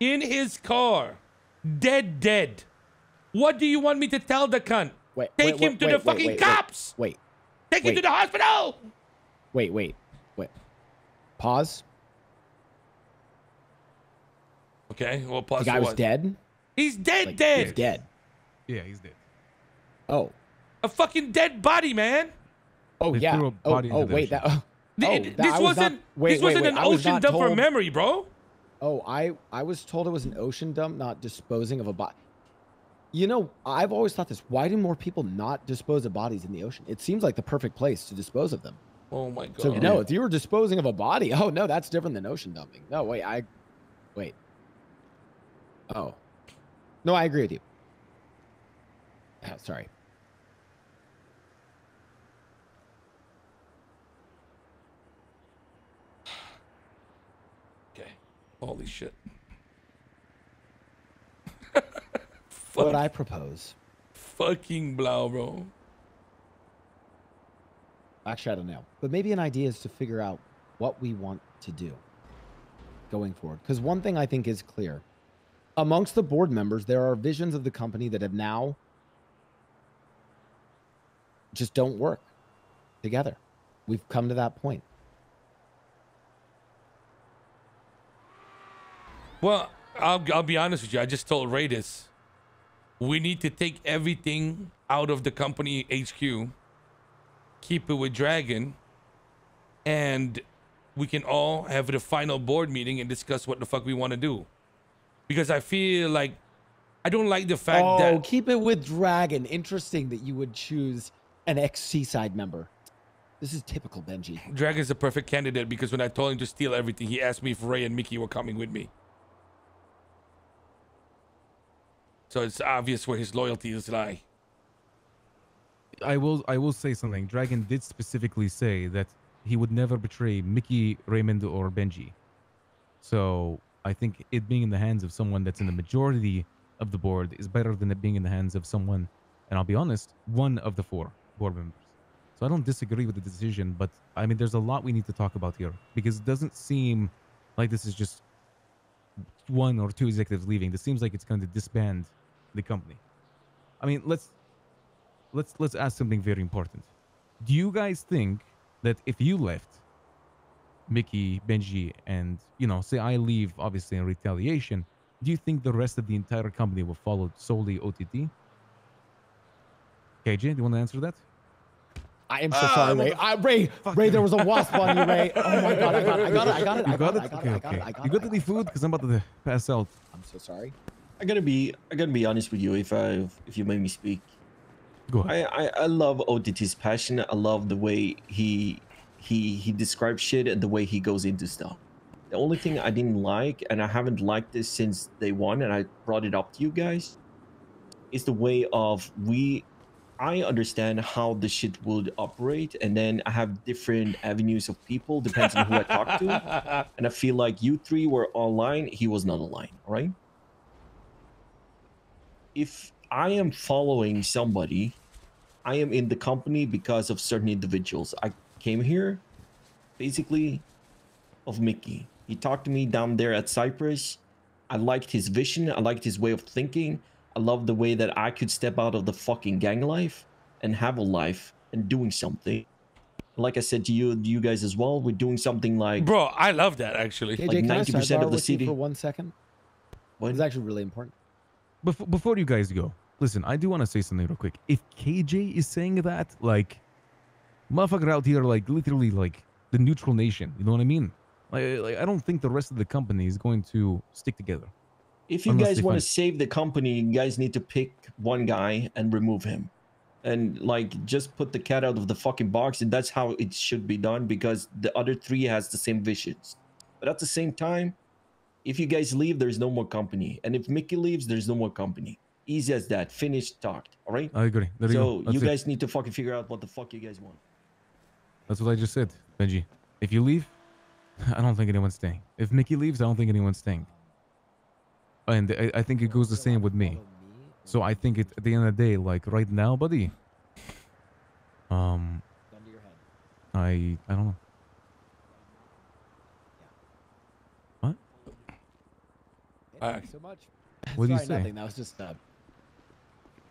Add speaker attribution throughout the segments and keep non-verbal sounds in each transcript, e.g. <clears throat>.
Speaker 1: in his car, dead, dead. What do you want me to tell the cunt?
Speaker 2: Wait,
Speaker 1: Take
Speaker 2: wait,
Speaker 1: him
Speaker 2: wait,
Speaker 1: to
Speaker 2: wait,
Speaker 1: the
Speaker 2: wait,
Speaker 1: fucking
Speaker 2: wait,
Speaker 1: cops.
Speaker 2: Wait,
Speaker 1: Take him to the hospital.
Speaker 2: wait, wait, wait. Pause.
Speaker 1: Okay, well, pause.
Speaker 2: The guy was
Speaker 1: what?
Speaker 2: dead.
Speaker 1: He's dead,
Speaker 2: Like,
Speaker 1: dead.
Speaker 2: He's dead.
Speaker 3: Yeah, he's dead.
Speaker 2: Oh.
Speaker 1: A fucking dead body, man.
Speaker 2: Oh
Speaker 3: They
Speaker 2: yeah.
Speaker 3: threw a
Speaker 2: Oh,
Speaker 3: body
Speaker 2: oh
Speaker 3: into
Speaker 2: wait. That.
Speaker 3: ocean. <laughs>
Speaker 2: Oh, that-
Speaker 1: this
Speaker 2: I was
Speaker 1: wasn't.
Speaker 2: Not, wait,
Speaker 1: this
Speaker 2: wait,
Speaker 1: wasn't
Speaker 2: wait,
Speaker 1: an ocean
Speaker 2: not
Speaker 1: dump for
Speaker 2: told-
Speaker 1: memory, bro.
Speaker 2: Oh, I I was told it was an ocean dump, not disposing of a body. You know, I've always thought this. Why do more people not dispose of bodies in the ocean? It seems like the perfect place to dispose of them.
Speaker 1: Oh my god.
Speaker 2: So no, if you were disposing of a body, <laughs> oh no, that's different than ocean dumping. No, wait, I wait. Oh. No, I agree with you. Sorry.
Speaker 1: Okay. Holy shit. <laughs>
Speaker 2: What I propose.
Speaker 1: fucking blau, bro.
Speaker 2: Actually, I don't know. But maybe an idea is to figure out what we want to do going forward. Because one thing I think is clear amongst the board members, there are visions of the company that have now just don't work together. We've come to that point.
Speaker 1: Well, I'll, I'll be honest with you. I just told Ray this. We need to take everything out of the company HQ, keep it with Dragon, and we can all have the final board meeting and discuss what the fuck we want to do. Because I feel like I don't like the fact
Speaker 2: oh,
Speaker 1: that Oh,
Speaker 2: keep it with Dragon. Interesting that you would choose an ex Seaside member. This is typical Benji.
Speaker 1: Dragon's the perfect candidate because when I told him to steal everything, he asked me if Ray and Mickey were coming with me. So it's obvious where his loyalties lie.
Speaker 3: I will I will say something. Dragon did specifically say that he would never betray Mickey, Raymond, or Benji. So I think it being in the hands of someone that's in the majority of the board is better than it being in the hands of someone, and I'll be honest, one of the four board members. So I don't disagree with the decision, but I mean there's a lot we need to talk about here because it doesn't seem like this is just one or two executives leaving. This seems like it's going to disband the company. I mean, let's let's let's ask something very important. Do you guys think that if you left Mickey, Benji, and you know, say I leave obviously in retaliation, do you think the rest of the entire company will follow solely OTT? KJ, do you want to answer that?
Speaker 2: I am so
Speaker 1: Ah,
Speaker 2: sorry, Ray. I, Ray, Ray, there was a wasp on you, Ray. <laughs> Oh my god, I got it, I got it, I got it, I
Speaker 3: You
Speaker 2: got
Speaker 3: got
Speaker 2: it,
Speaker 3: it?
Speaker 2: I got
Speaker 3: Okay,
Speaker 2: it, I got
Speaker 3: okay.
Speaker 2: it,
Speaker 3: You
Speaker 2: it.
Speaker 3: got any food? Because I'm about to pass out.
Speaker 2: I'm so sorry.
Speaker 4: I gotta be I gotta be honest with you if I if you made me speak.
Speaker 3: Go ahead.
Speaker 4: I, I I love OTT's passion. I love the way he he he describes shit and the way he goes into stuff. The only thing I didn't like, and I haven't liked this since day one, and I brought it up to you guys, is the way of we. I understand how the shit would operate, and then I have different avenues of people depends on who I talk to. <laughs> And I feel like you three were online, he was not online, all right? If I am following somebody, I am in the company because of certain individuals. I came here basically of Mickey. He talked to me down there at Cypress. I liked his vision, I liked his way of thinking. I loved the way that I could step out of the fucking gang life and have a life and doing something. Like I said to you, you guys as well, we're doing something like
Speaker 1: Bro, I love that actually.
Speaker 2: KJ,
Speaker 4: Like 90% of the
Speaker 2: with
Speaker 4: city-
Speaker 2: for one second?
Speaker 4: what?
Speaker 2: It's actually really important.
Speaker 3: Before, before you guys go, listen, I do want to say something real quick. If KJ is saying that, like, motherfucker out here, like, literally, like, the neutral nation, you know what I mean? Like, like I don't think the rest of the company is going to stick together.
Speaker 4: If you guys want to save the company, you guys need to pick one guy and remove him. And like just put the cat out of the fucking box, and that's how it should be done because the other three has the same visions. But at the same time, if you guys leave, there's no more company. And if Mickey leaves, there's no more company. Easy as that. Finished, talked. All right.
Speaker 3: I agree. There
Speaker 4: so
Speaker 3: go. That's
Speaker 4: you
Speaker 3: it.
Speaker 4: guys need to fucking figure out what the fuck you guys want.
Speaker 3: That's what I just said, Benji. If you leave, <laughs> I don't think anyone's staying. If Mickey leaves, I don't think anyone's staying. And I, I think it goes the same with me. So I think it, at the end of the day, like right now, buddy, um,
Speaker 2: Gun to your head.
Speaker 3: I I don't know. What?
Speaker 1: Uh,
Speaker 2: Thank you so much.
Speaker 3: What do you
Speaker 2: Sorry,
Speaker 3: say?
Speaker 2: Nothing. That was just uh,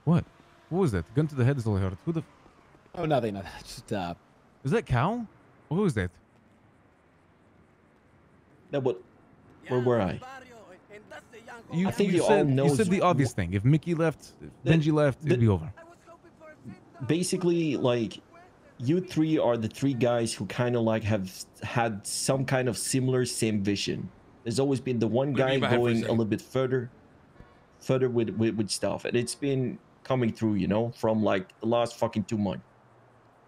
Speaker 3: What? What was that? Gun to the head is all I heard. Who the? f-
Speaker 2: oh nothing. nothing. Just uh,
Speaker 3: Is that Cal? Who is that?
Speaker 4: No, but where were I?
Speaker 3: You,
Speaker 4: I think
Speaker 3: you
Speaker 4: you all
Speaker 3: said,
Speaker 4: know
Speaker 3: You said the obvious thing. If Mickey left, if
Speaker 4: The-
Speaker 3: Benji left, it'd be over.
Speaker 4: basically like you three are the three guys who kind of like have had some kind of similar same vision there's always been the one
Speaker 1: What do you
Speaker 4: guy going a little bit further further with, with with stuff and it's been coming through you know from like the last fucking two months.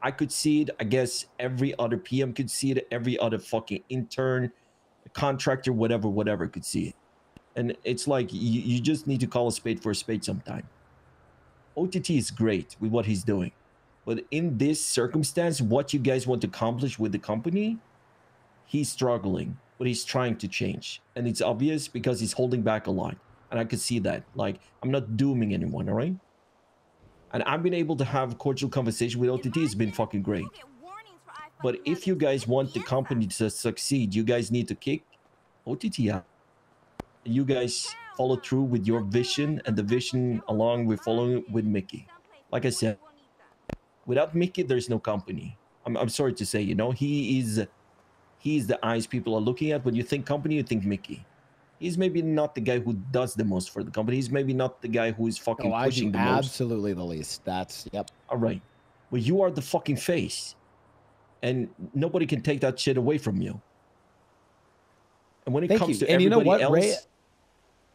Speaker 4: I could see it i guess every other pm could see it every other fucking intern contractor whatever whatever could see it. And it's like you, you just need to call a spade for a spade sometime. OTT is great with what he's doing. But in this circumstance, what you guys want to accomplish with the company, he's struggling, but he's trying to change. And it's obvious because he's holding back a lot. And I could see that. Like, I'm not dooming anyone, all right? And I've been able to have a cordial conversation with OTT. It's been fucking great. But if you guys want the company to succeed, you guys need to kick OTT out. You guys follow through with your vision and the vision along with following with Mickey. Like I said, without Mickey, there's no company. I'm, I'm sorry to say, you know, he is he's the eyes people are looking at. When you think company, you think Mickey. He's maybe not the guy who does the most for the company. He's maybe not the guy who is fucking
Speaker 2: I do
Speaker 4: pushing the most.
Speaker 2: absolutely the least. That's yep.
Speaker 4: All right. Well, you are the fucking face. And nobody can take that shit away from you. And when it
Speaker 2: Thank
Speaker 4: comes
Speaker 2: you.
Speaker 4: to
Speaker 2: And you know
Speaker 4: everybody
Speaker 2: what,
Speaker 4: else,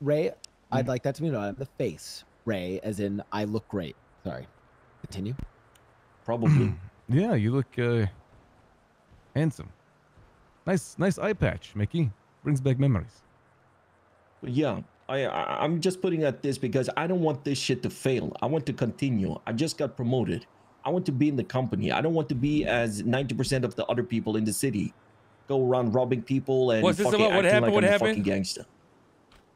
Speaker 2: Ray? Ray, I'd
Speaker 4: Mhm.
Speaker 2: like that to be known. I'm the face. Ray, as in I look great. Sorry. Continue.
Speaker 4: probably. <clears throat>
Speaker 3: Yeah, you look uh, handsome. Nice, nice eye patch, Mickey. Brings back memories.
Speaker 4: Yeah, I, I I'm just putting at this because I don't want this shit to fail. I want to continue. I just got promoted. I want to be in the company. I don't want to be as 90% of the other people in the city go around robbing people and
Speaker 1: What's this
Speaker 4: fucking
Speaker 1: about? What
Speaker 4: acting
Speaker 1: happened?
Speaker 4: like
Speaker 1: What
Speaker 4: I'm a fucking gangster.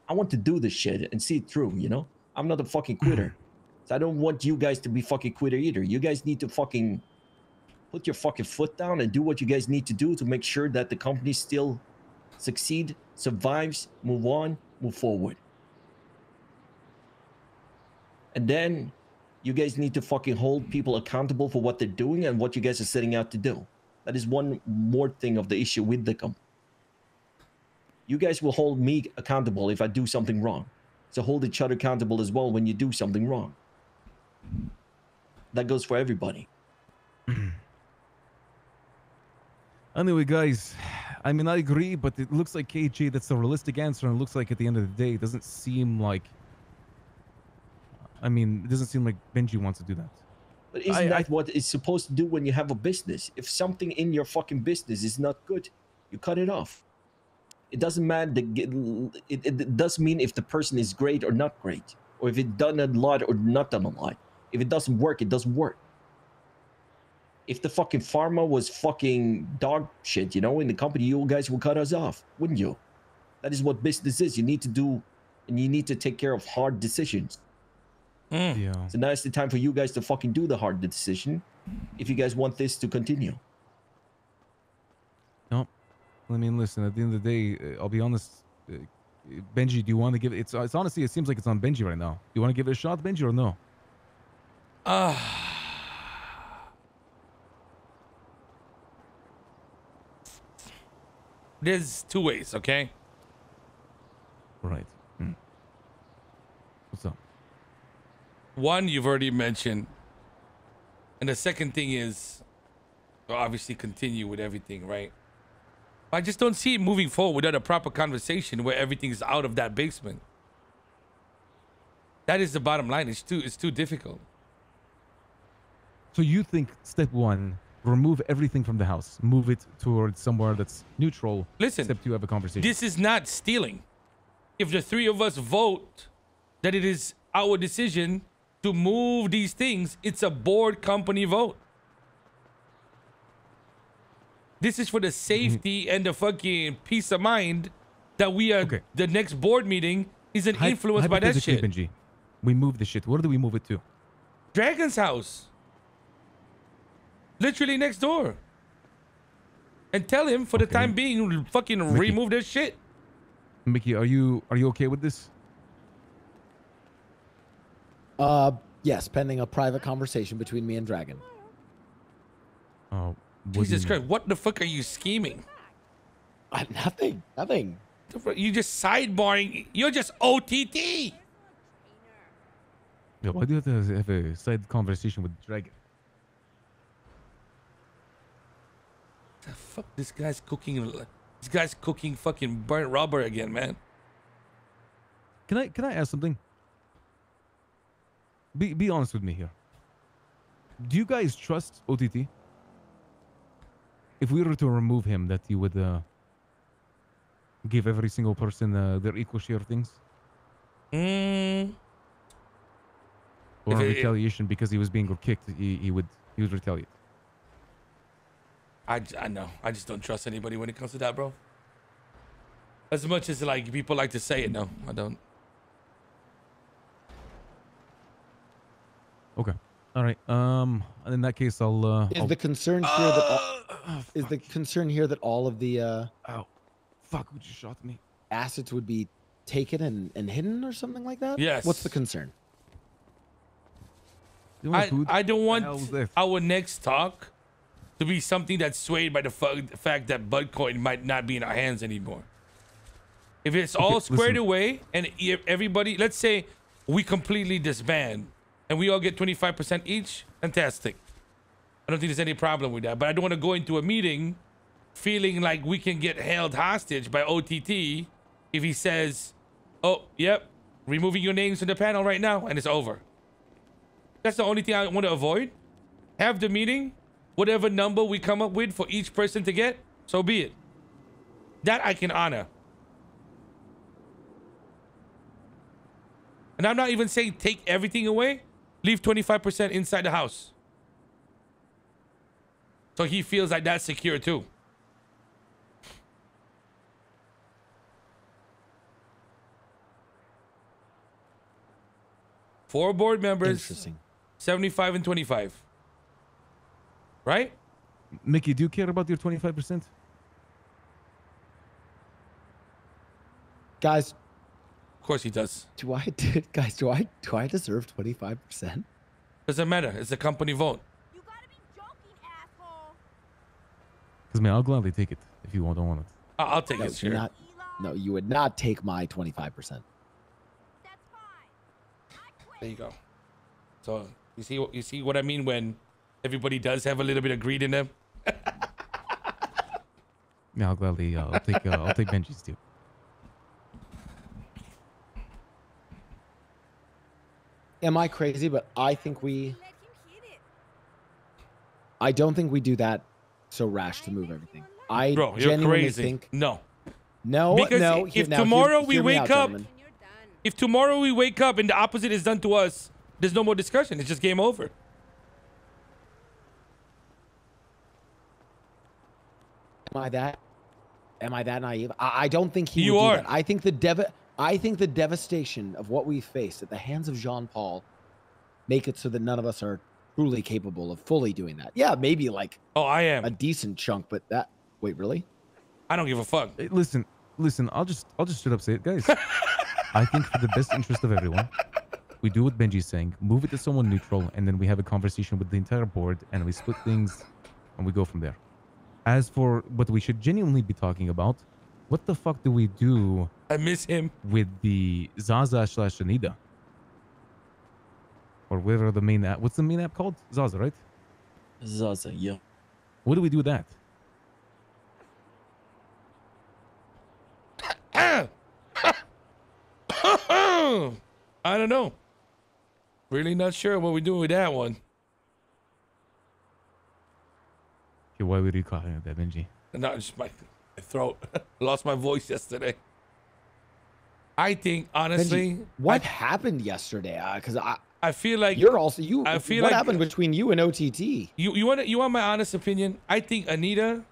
Speaker 4: I want to do this shit and see it through, you know? I'm not a fucking quitter. <sighs> so I don't want you guys to be fucking quitter either. You guys need to fucking put your fucking foot down and do what you guys need to do to make sure that the company still succeed, survives, move on, move forward. And then you guys need to fucking hold people accountable for what they're doing and what you guys are setting out to do. That is one more thing of the issue with the company. You guys will hold me accountable if I do something wrong. So hold each other accountable as well when you do something wrong. That goes for everybody. <clears throat>
Speaker 3: Anyway, guys, <sighs> I mean, I agree, but it looks like KJ, that's a realistic answer, and it looks like at the end of the day, it doesn't seem like. I mean, it doesn't seem like Benji wants to do that.
Speaker 4: But isn't
Speaker 3: I-
Speaker 4: that
Speaker 3: I-
Speaker 4: what it's supposed to do when you have a business? If something in your fucking business is not good, you cut it off. It doesn't matter. The, it, it, it doesn't mean if the person is great or not great, or if it done a lot or not done a lot. If it doesn't work, it doesn't work. If the fucking pharma was fucking dog shit, you know, in the company, you guys would cut us off, wouldn't you? That is what business is. You need to do, and you need to take care of hard decisions.
Speaker 1: Mm.
Speaker 3: Yeah.
Speaker 4: So now it's the time for you guys to fucking do the hard decision if you guys want this to continue.
Speaker 3: No. I mean, listen, at the end of the day, uh, I'll be honest. Uh, Benji, do you want to give it? It's, it's honestly, it seems like it's on Benji right now. Do you want to give it a shot, Benji, or no?
Speaker 1: Ah. There's two ways, okay?
Speaker 3: Right. Hmm. What's up?
Speaker 1: One, you've already mentioned. And the second thing is obviously continue with everything, right? I just don't see it moving forward without a proper conversation where everything's out of that basement. That is the bottom line. It's too it's too difficult.
Speaker 3: So you think step one, remove everything from the house, move it towards somewhere that's neutral.
Speaker 1: Listen,
Speaker 3: Step two, have a conversation.
Speaker 1: This is not stealing. If the three of us vote that it is our decision to move these things, it's a board company vote. This is for the safety mm-hmm. and the fucking peace of mind that we are.
Speaker 3: Okay.
Speaker 1: The next board meeting isn't influenced by that shit.
Speaker 3: Benji, we move the shit. Where do we move it to?
Speaker 1: Dragon's house. Literally next door. And tell him for the time being, fucking
Speaker 3: Mickey.
Speaker 1: remove this shit.
Speaker 3: Mickey, are you are you okay with this?
Speaker 2: Uh, yes, pending a private conversation between me and Dragon.
Speaker 3: Oh, what do you
Speaker 1: Jesus? Christ, what the fuck are you scheming? <laughs>
Speaker 2: Uh, nothing, nothing.
Speaker 1: The fuck- You just sidebarring. You're just OTT.
Speaker 3: Yeah, why do you have to have a side conversation with Dragon?
Speaker 1: The fuck, this guy's cooking. This guy's cooking fucking burnt rubber again, man.
Speaker 3: Can I can I ask something? Be be honest with me here. Do you guys trust OTT? If we were to remove him, that you would uh, give every single person uh, their equal share of things,
Speaker 1: Mm,
Speaker 3: or
Speaker 1: If
Speaker 3: in
Speaker 1: it-
Speaker 3: retaliation because he was being kicked, he, he would he would retaliate.
Speaker 1: I, j- I know. I just don't trust anybody when it comes to that, bro. As much as like people like to say it, no, I don't.
Speaker 3: Okay. All right. Um. In that case, I'll. Uh,
Speaker 2: Is
Speaker 3: I'll-
Speaker 2: the concern here that all,
Speaker 3: Oh,
Speaker 2: is the concern here that all of the uh,
Speaker 3: Ow. Fuck! Who just shot me?
Speaker 2: assets would be taken and, and hidden or something like that?
Speaker 1: Yes.
Speaker 2: What's the concern?
Speaker 1: I. I don't want
Speaker 3: hell is this?
Speaker 1: our next talk to be something that's swayed by the fact that Budcoin might not be in our hands anymore. If it's all squared
Speaker 3: listen.
Speaker 1: away and everybody, let's say we completely disband and we all get 25% each, fantastic. I don't think there's any problem with that. But I don't want to go into a meeting feeling like we can get held hostage by OTT if he says, oh, yep, removing your names from the panel right now and it's over. That's the only thing I want to avoid. Have the meeting, whatever number we come up with for each person to get, so be it. That I can honor. And I'm not even saying take everything away, leave 25% inside the house. So he feels like that's secure too. Four board members.
Speaker 2: Interesting.
Speaker 1: 75 and 25. Right?
Speaker 3: Mickey, do you care about your twenty five percent?
Speaker 2: Guys,
Speaker 1: Of course he does.
Speaker 2: do I <laughs> guys do I do I deserve 25%?
Speaker 1: Doesn't matter. It's a company vote.
Speaker 5: You gotta be joking, asshole.
Speaker 3: Because man, I'll gladly take it if you don't want it.
Speaker 1: I- I'll take
Speaker 2: No,
Speaker 1: it,
Speaker 2: you're
Speaker 1: sure.
Speaker 2: not no, you would not take my 25%.
Speaker 5: that's fine. I
Speaker 1: There you go. So you see you see what I mean when everybody does have a little bit of greed in them. <laughs>
Speaker 3: Yeah, I'll gladly. Uh, I'll take. Uh, I'll take Benji's too.
Speaker 2: Am I crazy? But I think we
Speaker 5: Let him hit it.
Speaker 2: I don't think we do that so rash to move everything. I
Speaker 1: Bro, you're
Speaker 2: genuinely
Speaker 1: crazy.
Speaker 2: think
Speaker 1: no.
Speaker 2: no,
Speaker 1: Because
Speaker 2: no.
Speaker 1: if
Speaker 2: hear- now, hear-
Speaker 1: tomorrow we
Speaker 2: hear
Speaker 1: wake
Speaker 2: out,
Speaker 1: up-
Speaker 2: gentlemen.
Speaker 5: And you're done.
Speaker 1: If tomorrow we wake up and the opposite is done to us, there's no more discussion. It's just game over.
Speaker 2: Am I that? Am I that naive? I, I don't think he.
Speaker 1: You
Speaker 2: would do
Speaker 1: are.
Speaker 2: that. I think the dev. I think the devastation of what we face at the hands of Jean Paul make it so that none of us are truly capable of fully doing that. Yeah, maybe like
Speaker 1: Oh, I am.
Speaker 2: a decent chunk, but that. Wait, really?
Speaker 1: I don't give a fuck.
Speaker 3: Hey, listen, listen. I'll just. I'll just straight up say it, guys. <laughs> I think for the best interest of everyone, we do what Benji's saying. Move it to someone neutral, and then we have a conversation with the entire board, and we split things, and we go from there. As for what we should genuinely be talking about, what the fuck do we do
Speaker 1: I miss him.
Speaker 3: with the Zaza slash Anita? Or whatever the main app. What's the main app called? Zaza, right?
Speaker 4: Zaza, yeah.
Speaker 3: What do we do with that? <coughs>
Speaker 1: I don't know. Really not sure what we're doing with that one.
Speaker 3: Okay, why would you call it that, Benji?
Speaker 1: Not just my, my throat. <laughs> Lost my voice yesterday. I think
Speaker 2: Benji,
Speaker 1: honestly,
Speaker 2: what
Speaker 1: I,
Speaker 2: happened yesterday? Uh, because I,
Speaker 1: I feel like
Speaker 2: you're also you.
Speaker 1: I feel
Speaker 2: what
Speaker 1: like-
Speaker 2: happened between you and OTT?
Speaker 1: you you want you want my honest opinion. I think Anita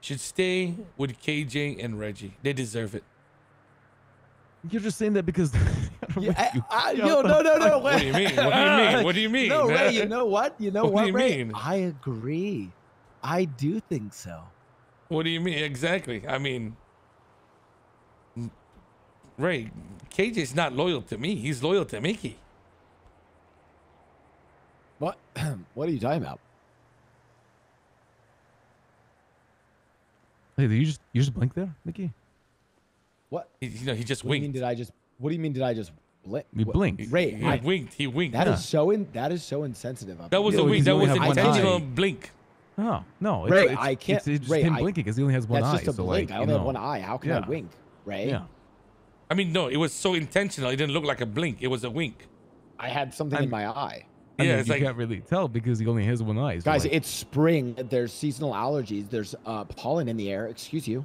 Speaker 1: should stay with KJ and Reggie. They deserve it.
Speaker 3: You're just saying that because. <laughs>
Speaker 2: Yeah,
Speaker 3: You-
Speaker 2: I, I, yo, no, no, no.
Speaker 1: What do you mean? What do you mean? <laughs> What do you mean?
Speaker 2: No, Ray, you know what? You know
Speaker 1: What
Speaker 2: what,
Speaker 1: do you
Speaker 2: Ray?
Speaker 1: mean?
Speaker 2: I agree. I do think so.
Speaker 1: What do you mean exactly? I mean, Ray, KJ's not loyal to me. He's loyal to Mickey.
Speaker 2: What? <clears throat> what are you talking about?
Speaker 3: Hey, did you just you just blink there, Mickey?
Speaker 2: What?
Speaker 1: He, you know, he just
Speaker 2: What do you mean?
Speaker 1: winked.
Speaker 2: Did I just? What do you mean? Did I just blink?
Speaker 3: You
Speaker 2: What-
Speaker 3: blinked.
Speaker 2: Ray,
Speaker 1: He
Speaker 2: I,
Speaker 1: winked. He winked.
Speaker 2: that is
Speaker 3: Yeah.
Speaker 2: so in. That is so insensitive.
Speaker 1: that was
Speaker 3: Yeah,
Speaker 1: a wink. That was
Speaker 3: have
Speaker 1: intentional blink.
Speaker 3: No, no. It's,
Speaker 2: Ray,
Speaker 3: it's,
Speaker 2: I can't-
Speaker 3: It's, it's just
Speaker 2: Ray,
Speaker 3: him
Speaker 2: I-
Speaker 3: blinking because he only has one
Speaker 2: That's
Speaker 3: eye.
Speaker 2: just a
Speaker 3: so
Speaker 2: blink.
Speaker 3: like,
Speaker 2: I
Speaker 3: you
Speaker 2: only have
Speaker 3: know.
Speaker 2: one eye. How can I wink, Ray?
Speaker 3: Yeah.
Speaker 1: I mean, no, it was so intentional. It didn't look like a blink. It was a wink.
Speaker 2: I had something
Speaker 3: I'm-
Speaker 2: in my eye.
Speaker 3: I
Speaker 1: Yeah,
Speaker 3: mean,
Speaker 1: it's
Speaker 3: you
Speaker 1: like-
Speaker 3: can't really tell because he only has one eye. So
Speaker 2: Guys,
Speaker 3: like,
Speaker 2: it's spring. There's seasonal allergies. There's uh, pollen in the air. Excuse you.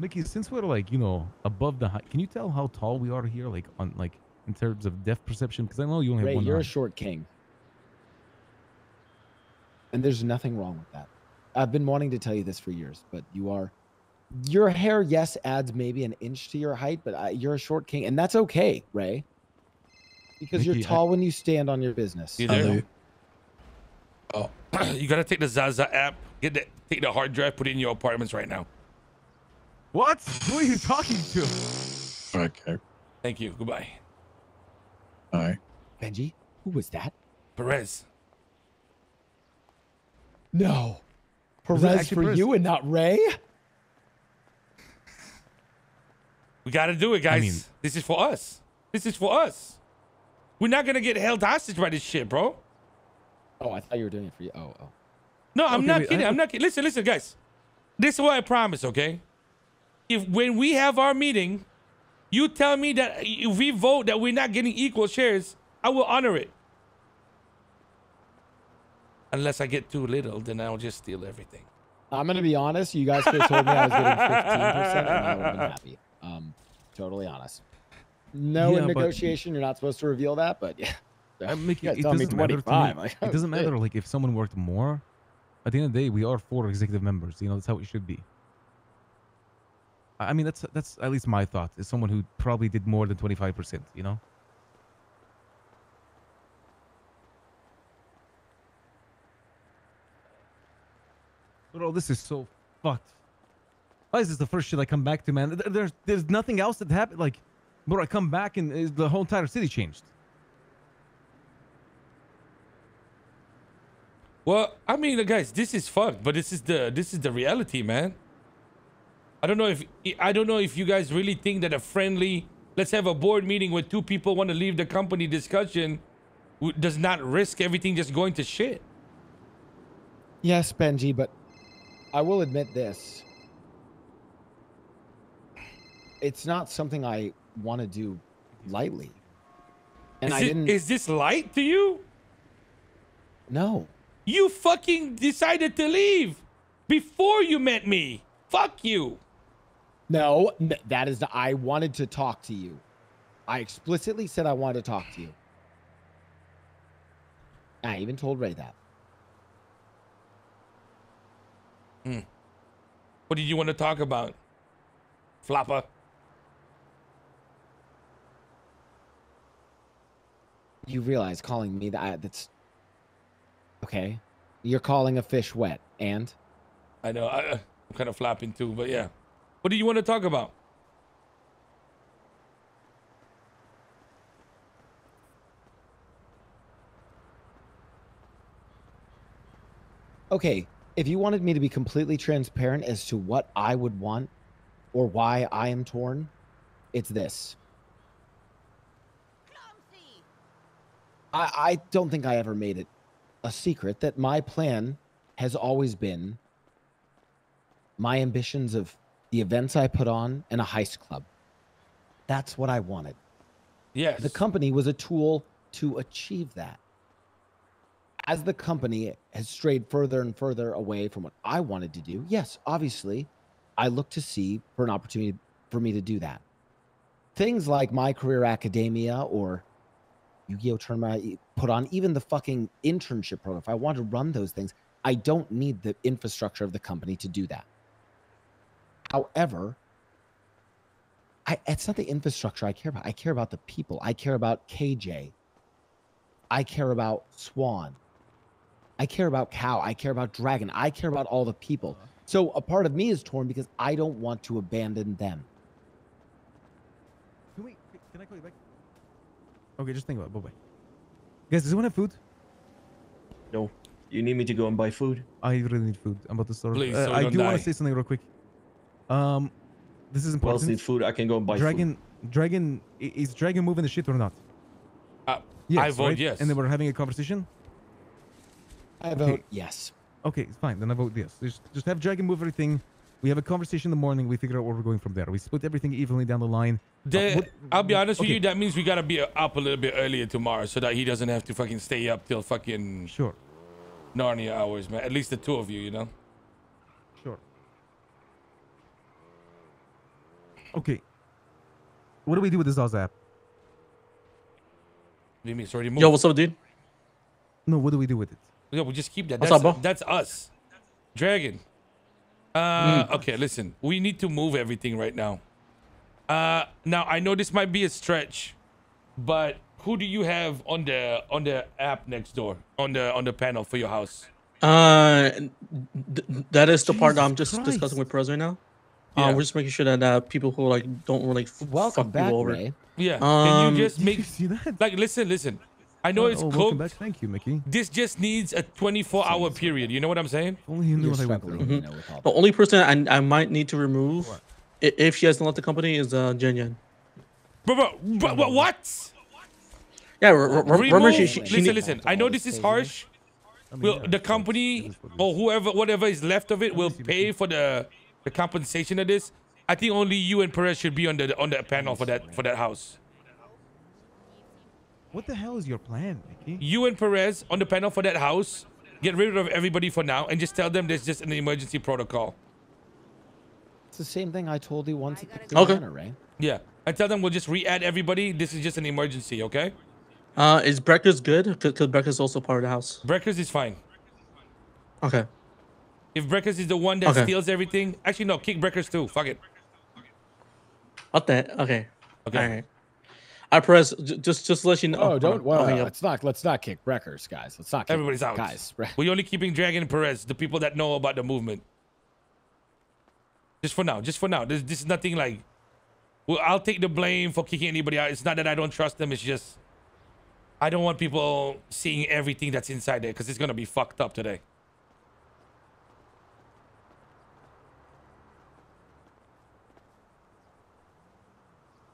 Speaker 3: Mickey, since we're like you know above the height, can you tell how tall we are here, like on like in terms of depth perception? Because I know you only have one.
Speaker 2: Ray,
Speaker 3: one
Speaker 2: you're
Speaker 3: eye.
Speaker 2: a short king. And there's nothing wrong with that. I've been wanting to tell you this for years, but you are. Your hair, yes, adds maybe an inch to your height, but uh, you're a short king, and that's okay, Ray. Because you're tall when you stand on your business.
Speaker 1: You there?
Speaker 6: Hello. <clears throat>
Speaker 1: you gotta take the Zaza app. Get that. Take the hard drive. Put it in your apartments right now.
Speaker 3: What? Who are you talking to?
Speaker 6: Okay.
Speaker 1: Thank you. Goodbye.
Speaker 6: Hi.
Speaker 2: Benji, who was that?
Speaker 1: Perez.
Speaker 2: No. Perez for
Speaker 3: Perez?
Speaker 2: you and not Ray?
Speaker 1: We gotta do it, guys.
Speaker 3: mean-
Speaker 1: this is for us. This is for us. We're not gonna get held hostage by this shit, bro.
Speaker 2: Oh, I thought you were doing it for you. Oh, oh.
Speaker 1: No, I'm
Speaker 3: Okay,
Speaker 1: not
Speaker 3: wait,
Speaker 1: kidding.
Speaker 3: have
Speaker 1: I'm not kidding. Listen, listen, guys. This is what I promise, okay? If when we have our meeting, you tell me that if we vote that we're not getting equal shares, I will honor it. Unless I get too little, then I'll just steal everything.
Speaker 2: I'm gonna be honest. You guys could have told me I was getting 15 percent, and I would have been happy. Um, totally honest. No,
Speaker 3: Yeah,
Speaker 2: in
Speaker 3: but-
Speaker 2: negotiation, you're not supposed to reveal that, but yeah.
Speaker 3: Mickey,
Speaker 2: You guys
Speaker 3: it doesn't matter to me.
Speaker 2: 25, like,
Speaker 3: it doesn't <laughs> matter like if someone worked more. At the end of the day, we are four executive members. You know that's how it should be. I I mean, that's that's at least my thought. Is someone who probably did more than twenty five percent. You know. Bro, this is so fucked. Why is this the first shit I come back to, man? There's there's nothing else that happened. Like, bro, I come back and uh, the whole entire city changed.
Speaker 1: Well, I mean, guys, this is fucked, but this is the this is the reality, man. I don't know if I don't know if you guys really think that a friendly let's have a board meeting where two people want to leave the company discussion does not risk everything just going to shit.
Speaker 2: Yes, Benji, but I will admit this. It's not something I want to do lightly. And
Speaker 1: is,
Speaker 2: I
Speaker 1: it-
Speaker 2: didn't.
Speaker 1: is this light to you?
Speaker 2: no.
Speaker 1: You fucking decided to leave before you met me. Fuck you.
Speaker 2: No, that is the, I wanted to talk to you. I explicitly said I wanted to talk to you. I even told Ray that. Hmm.
Speaker 1: What did you want to talk about? Flopper.
Speaker 2: You realize calling me that that's okay. You're calling a fish wet, and
Speaker 1: I know. I, I'm kind of flapping too, but yeah. What do you want to talk about?
Speaker 2: okay. If you wanted me to be completely transparent as to what I would want or why I am torn, it's this. I, I don't think I ever made it a secret that my plan has always been my ambitions of the events I put on and a heist club. That's what I wanted.
Speaker 1: Yes.
Speaker 2: The company was a tool to achieve that. As the company has strayed further and further away from what I wanted to do, yes, obviously, I look to see for an opportunity for me to do that. Things like my career academia or Yu-Gi-Oh tournament put on, even the fucking internship program. If I want to run those things, I don't need the infrastructure of the company to do that. However, I, it's not the infrastructure I care about. I care about the people. I care about KJ. I care about Swan. I care about Cow. I care about Dragon. I care about all the people. So a part of me is torn because I don't want to abandon them.
Speaker 3: Can we? Can I call you back? Okay, just think about it. Bye bye. Guys, does anyone have food?
Speaker 4: No. You need me to go and buy food?
Speaker 3: I really need food. I'm about to start.
Speaker 1: Please,
Speaker 3: Uh,
Speaker 1: so
Speaker 3: I
Speaker 1: don't
Speaker 3: do want to say something real quick. Um, this is
Speaker 4: Who else
Speaker 3: important.
Speaker 4: needs food? I can go and buy
Speaker 3: Dragon, Dragon, i- is Dragon moving the shit or not?
Speaker 1: Uh,
Speaker 3: Yes,
Speaker 1: I vote
Speaker 3: right?
Speaker 1: yes.
Speaker 3: And then we're having a conversation.
Speaker 2: I
Speaker 3: Okay.
Speaker 2: vote yes.
Speaker 3: Okay, it's fine. Then I vote yes. Just, just have Dragon move everything. We have a conversation in the morning. We figure out where we're going from there. We split everything evenly down the line. Uh, what-
Speaker 1: I'll be honest with you. That means we gotta be up a little bit earlier tomorrow, so that he doesn't have to fucking stay up till fucking
Speaker 3: Sure,
Speaker 1: Narnia hours, man. At least the two of you, you know.
Speaker 3: sure. Okay. What do we do with this Zaza app?
Speaker 1: Mimi, it's already moved.
Speaker 7: Yo, what's up, dude?
Speaker 3: No, what do we do with it?
Speaker 1: Yeah, we just keep that.
Speaker 7: What's
Speaker 1: That's,
Speaker 7: up, bro?
Speaker 1: that's us. Dragon. Uh,
Speaker 7: Mm.
Speaker 1: okay, listen. We need to move everything right now. Uh, now I know this might be a stretch, but who do you have on the on the app next door on the on the panel for your house?
Speaker 7: Uh, th- that is the part that I'm
Speaker 3: Jesus
Speaker 7: just discussing with Perez right now.
Speaker 1: Yeah.
Speaker 7: Uh, we're just making sure that uh, people who like don't really
Speaker 2: Welcome
Speaker 7: fuck
Speaker 2: back,
Speaker 7: over.
Speaker 2: Ray.
Speaker 1: Yeah. Can
Speaker 7: Um,
Speaker 1: you just make
Speaker 3: you see that?
Speaker 1: like listen, listen. I know
Speaker 3: Oh,
Speaker 1: it's
Speaker 3: oh, welcome back.
Speaker 1: cooked.
Speaker 3: Thank you, Mickey.
Speaker 1: This just needs a 24 hour period. You know what I'm saying?
Speaker 3: Only you knew what I went through.
Speaker 2: you know, with all
Speaker 7: The only person I, I might need to remove i- if she hasn't left the company is uh, Jen Yen.
Speaker 1: Bro, bro, bro, bro, what?
Speaker 7: Yeah, re- re- remember
Speaker 1: Remove,
Speaker 7: she, she, she
Speaker 1: listen,
Speaker 7: need-
Speaker 1: listen. I know this is harsh.
Speaker 3: I mean,
Speaker 1: Will
Speaker 3: yeah,
Speaker 1: the company
Speaker 3: it is what it
Speaker 1: or whoever, whatever is left of it, will
Speaker 3: see,
Speaker 1: pay for the the compensation of this? I think only you and Perez should be on the on the panel for that for that house.
Speaker 3: What the hell is your plan, Mickey?
Speaker 1: You and Perez on the panel for that house. Get rid of everybody for now and just tell them there's just an emergency protocol.
Speaker 2: It's the same thing I told you once at the
Speaker 7: Okay.
Speaker 2: Clear Manor, Ray.
Speaker 1: Yeah, I tell them we'll just re-add everybody. This is just an emergency, okay?
Speaker 7: uh, is breakfast good? Because breakfast is also part of the house.
Speaker 1: Breakfast is fine.
Speaker 7: Okay.
Speaker 1: If Breakfast is the one that
Speaker 7: Okay.
Speaker 1: steals everything, actually no, kick Breakfast too. Fuck it.
Speaker 7: What the? Okay.
Speaker 1: Okay.
Speaker 7: All right. I press j- just just to let you know.
Speaker 2: Oh, don't. Well,
Speaker 7: I'll hang up.
Speaker 2: let's not. Let's not kick Breckers, guys. Let's not. Kick
Speaker 1: Everybody's out.
Speaker 2: guys. <laughs> Bre-
Speaker 1: We're only keeping Dragon and Perez, the people that know about the movement. Just for now. Just for now. This, this is nothing like. Well, I'll take the blame for kicking anybody out. It's not that I don't trust them. It's just. I don't want people seeing everything that's inside there because it's going to be fucked up today.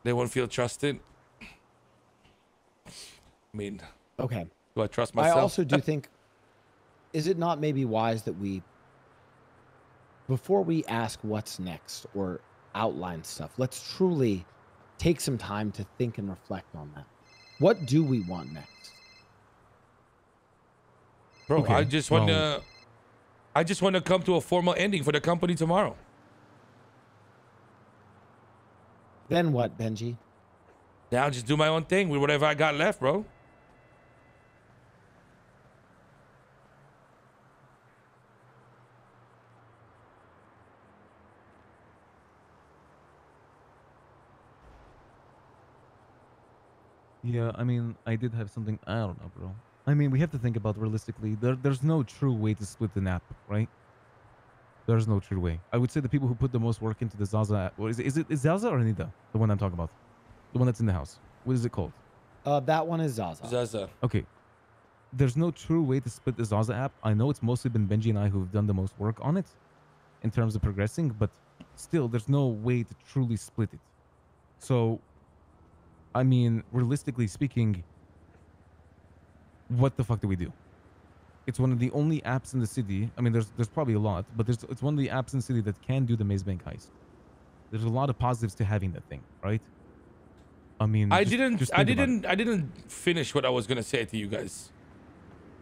Speaker 1: They won't feel trusted. I mean,
Speaker 2: Okay.
Speaker 1: do I trust myself?
Speaker 2: I also do <laughs> think. Is it not maybe wise that we, before we ask what's next or outline stuff, let's truly take some time to think and reflect on that. What do we want next?
Speaker 1: Bro, I just want to
Speaker 3: well-
Speaker 1: I just want to come to a formal ending for the company tomorrow.
Speaker 2: Then what, Benji?
Speaker 1: Now I'll just do my own thing with whatever I got left, bro.
Speaker 3: Yeah, I mean, I did have something. I don't know, bro. I mean, we have to think about realistically. There, there's no true way to split the nap, right? There's no true way. I would say the people who put the most work into the Zaza, app- or is it, is it is Zaza or Anita? The one I'm talking about, the one that's in the house. What is it called?
Speaker 2: Uh, that one is Zaza.
Speaker 1: Zaza.
Speaker 3: Okay. There's no true way to split the Zaza app. I know it's mostly been Benji and I who've done the most work on it in terms of progressing, but still, there's no way to truly split it. So, I mean, realistically speaking, what the fuck do we do? It's one of the only apps in the city. I mean, there's there's probably a lot, but there's it's one of the apps in the city that can do the Maze Bank heist. There's a lot of positives to having that thing, right? I mean,
Speaker 1: I
Speaker 3: just-
Speaker 1: didn't
Speaker 3: just
Speaker 1: I
Speaker 3: think about it.
Speaker 1: didn't I didn't finish what I was going to say to you guys.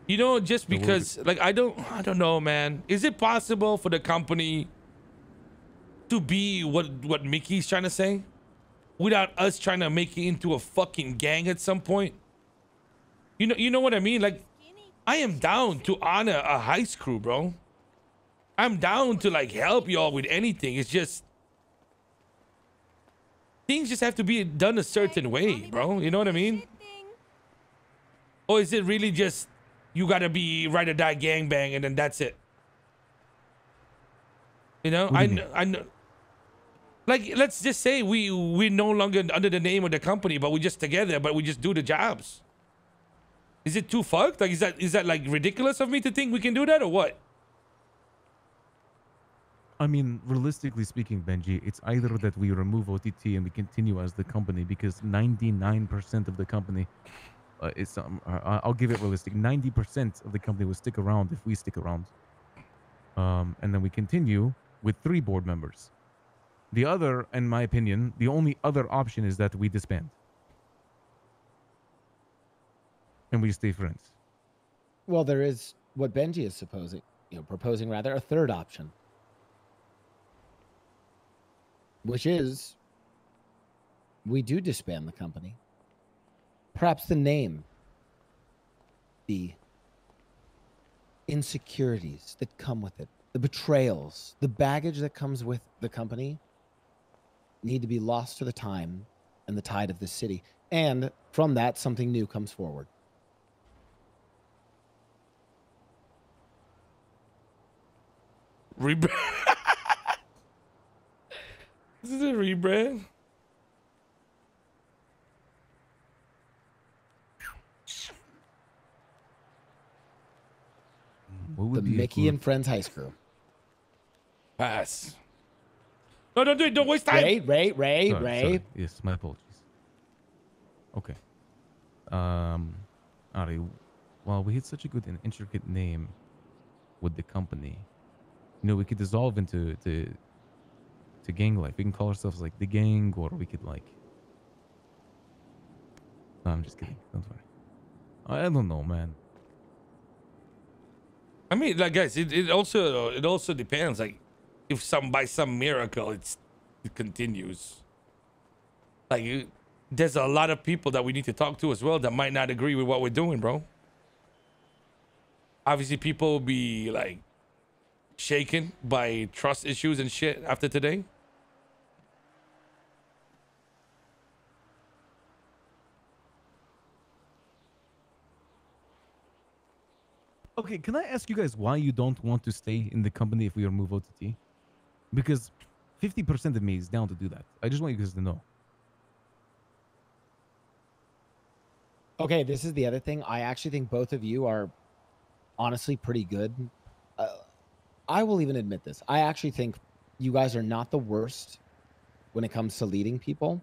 Speaker 1: You know, just because like I don't I don't know, man. Is it possible for the company to be what what Mickey's trying to say without us trying to make it into a fucking gang at some point? You know you know what I mean? Like I am down to honor a heist crew, bro. I'm down to like help y'all with anything. It's just things just have to be done a certain way, bro. You know what I mean? Or is it really just you gotta be ride or die gangbang and then that's it? You know, I
Speaker 3: you
Speaker 1: know, I know. Like, let's just say we we're no longer under the name of the company, but we're just together, but we just do the jobs. Is it too fucked? Like, is that is that like ridiculous of me to think we can do that or what?
Speaker 3: I mean, realistically speaking, Benji, it's either that we remove OTT and we continue as the company because 99% of the company uh, is, um, I'll give it realistic, 90% of the company will stick around if we stick around. Um, and then we continue with three board members. The other, in my opinion, the only other option is that we disband. And we stay friends.
Speaker 2: Well, there is what Benji is supposing, you know, proposing rather a third option, which is we do disband the company. Perhaps the name, the insecurities that come with it, the betrayals, the baggage that comes with the company need to be lost to the time and the tide of the city. And from that, something new comes forward.
Speaker 1: Rebrand. <laughs> this is a rebrand.
Speaker 3: What
Speaker 2: The
Speaker 3: would be a
Speaker 2: Mickey and Friends High School.
Speaker 1: Pass. No, don't do it. Don't waste time.
Speaker 2: Ray, Ray, Ray,
Speaker 3: Sorry,
Speaker 2: Ray.
Speaker 3: sorry. Yes, my apologies. Okay. Um, Ari, well, we had such a good and intricate name with the company. You know, we could dissolve into to to gang life. We can call ourselves like the gang, or we could like. No, I'm just kidding. Don't worry. I don't know, man.
Speaker 1: I mean, like guys, it, it also it also depends. Like, if some by some miracle it's it continues. Like, you, there's a lot of people that we need to talk to as well that might not agree with what we're doing, bro. Obviously, people will be like shaken by trust issues and shit after today.
Speaker 3: Okay, can I ask you guys why you don't want to stay in the company if we remove OTT? Because 50% of me is down to do that. I just want you guys to know.
Speaker 2: Okay, this is the other thing. I actually think both of you are honestly pretty good. Uh, I will even admit this. I actually think you guys are not the worst when it comes to leading people.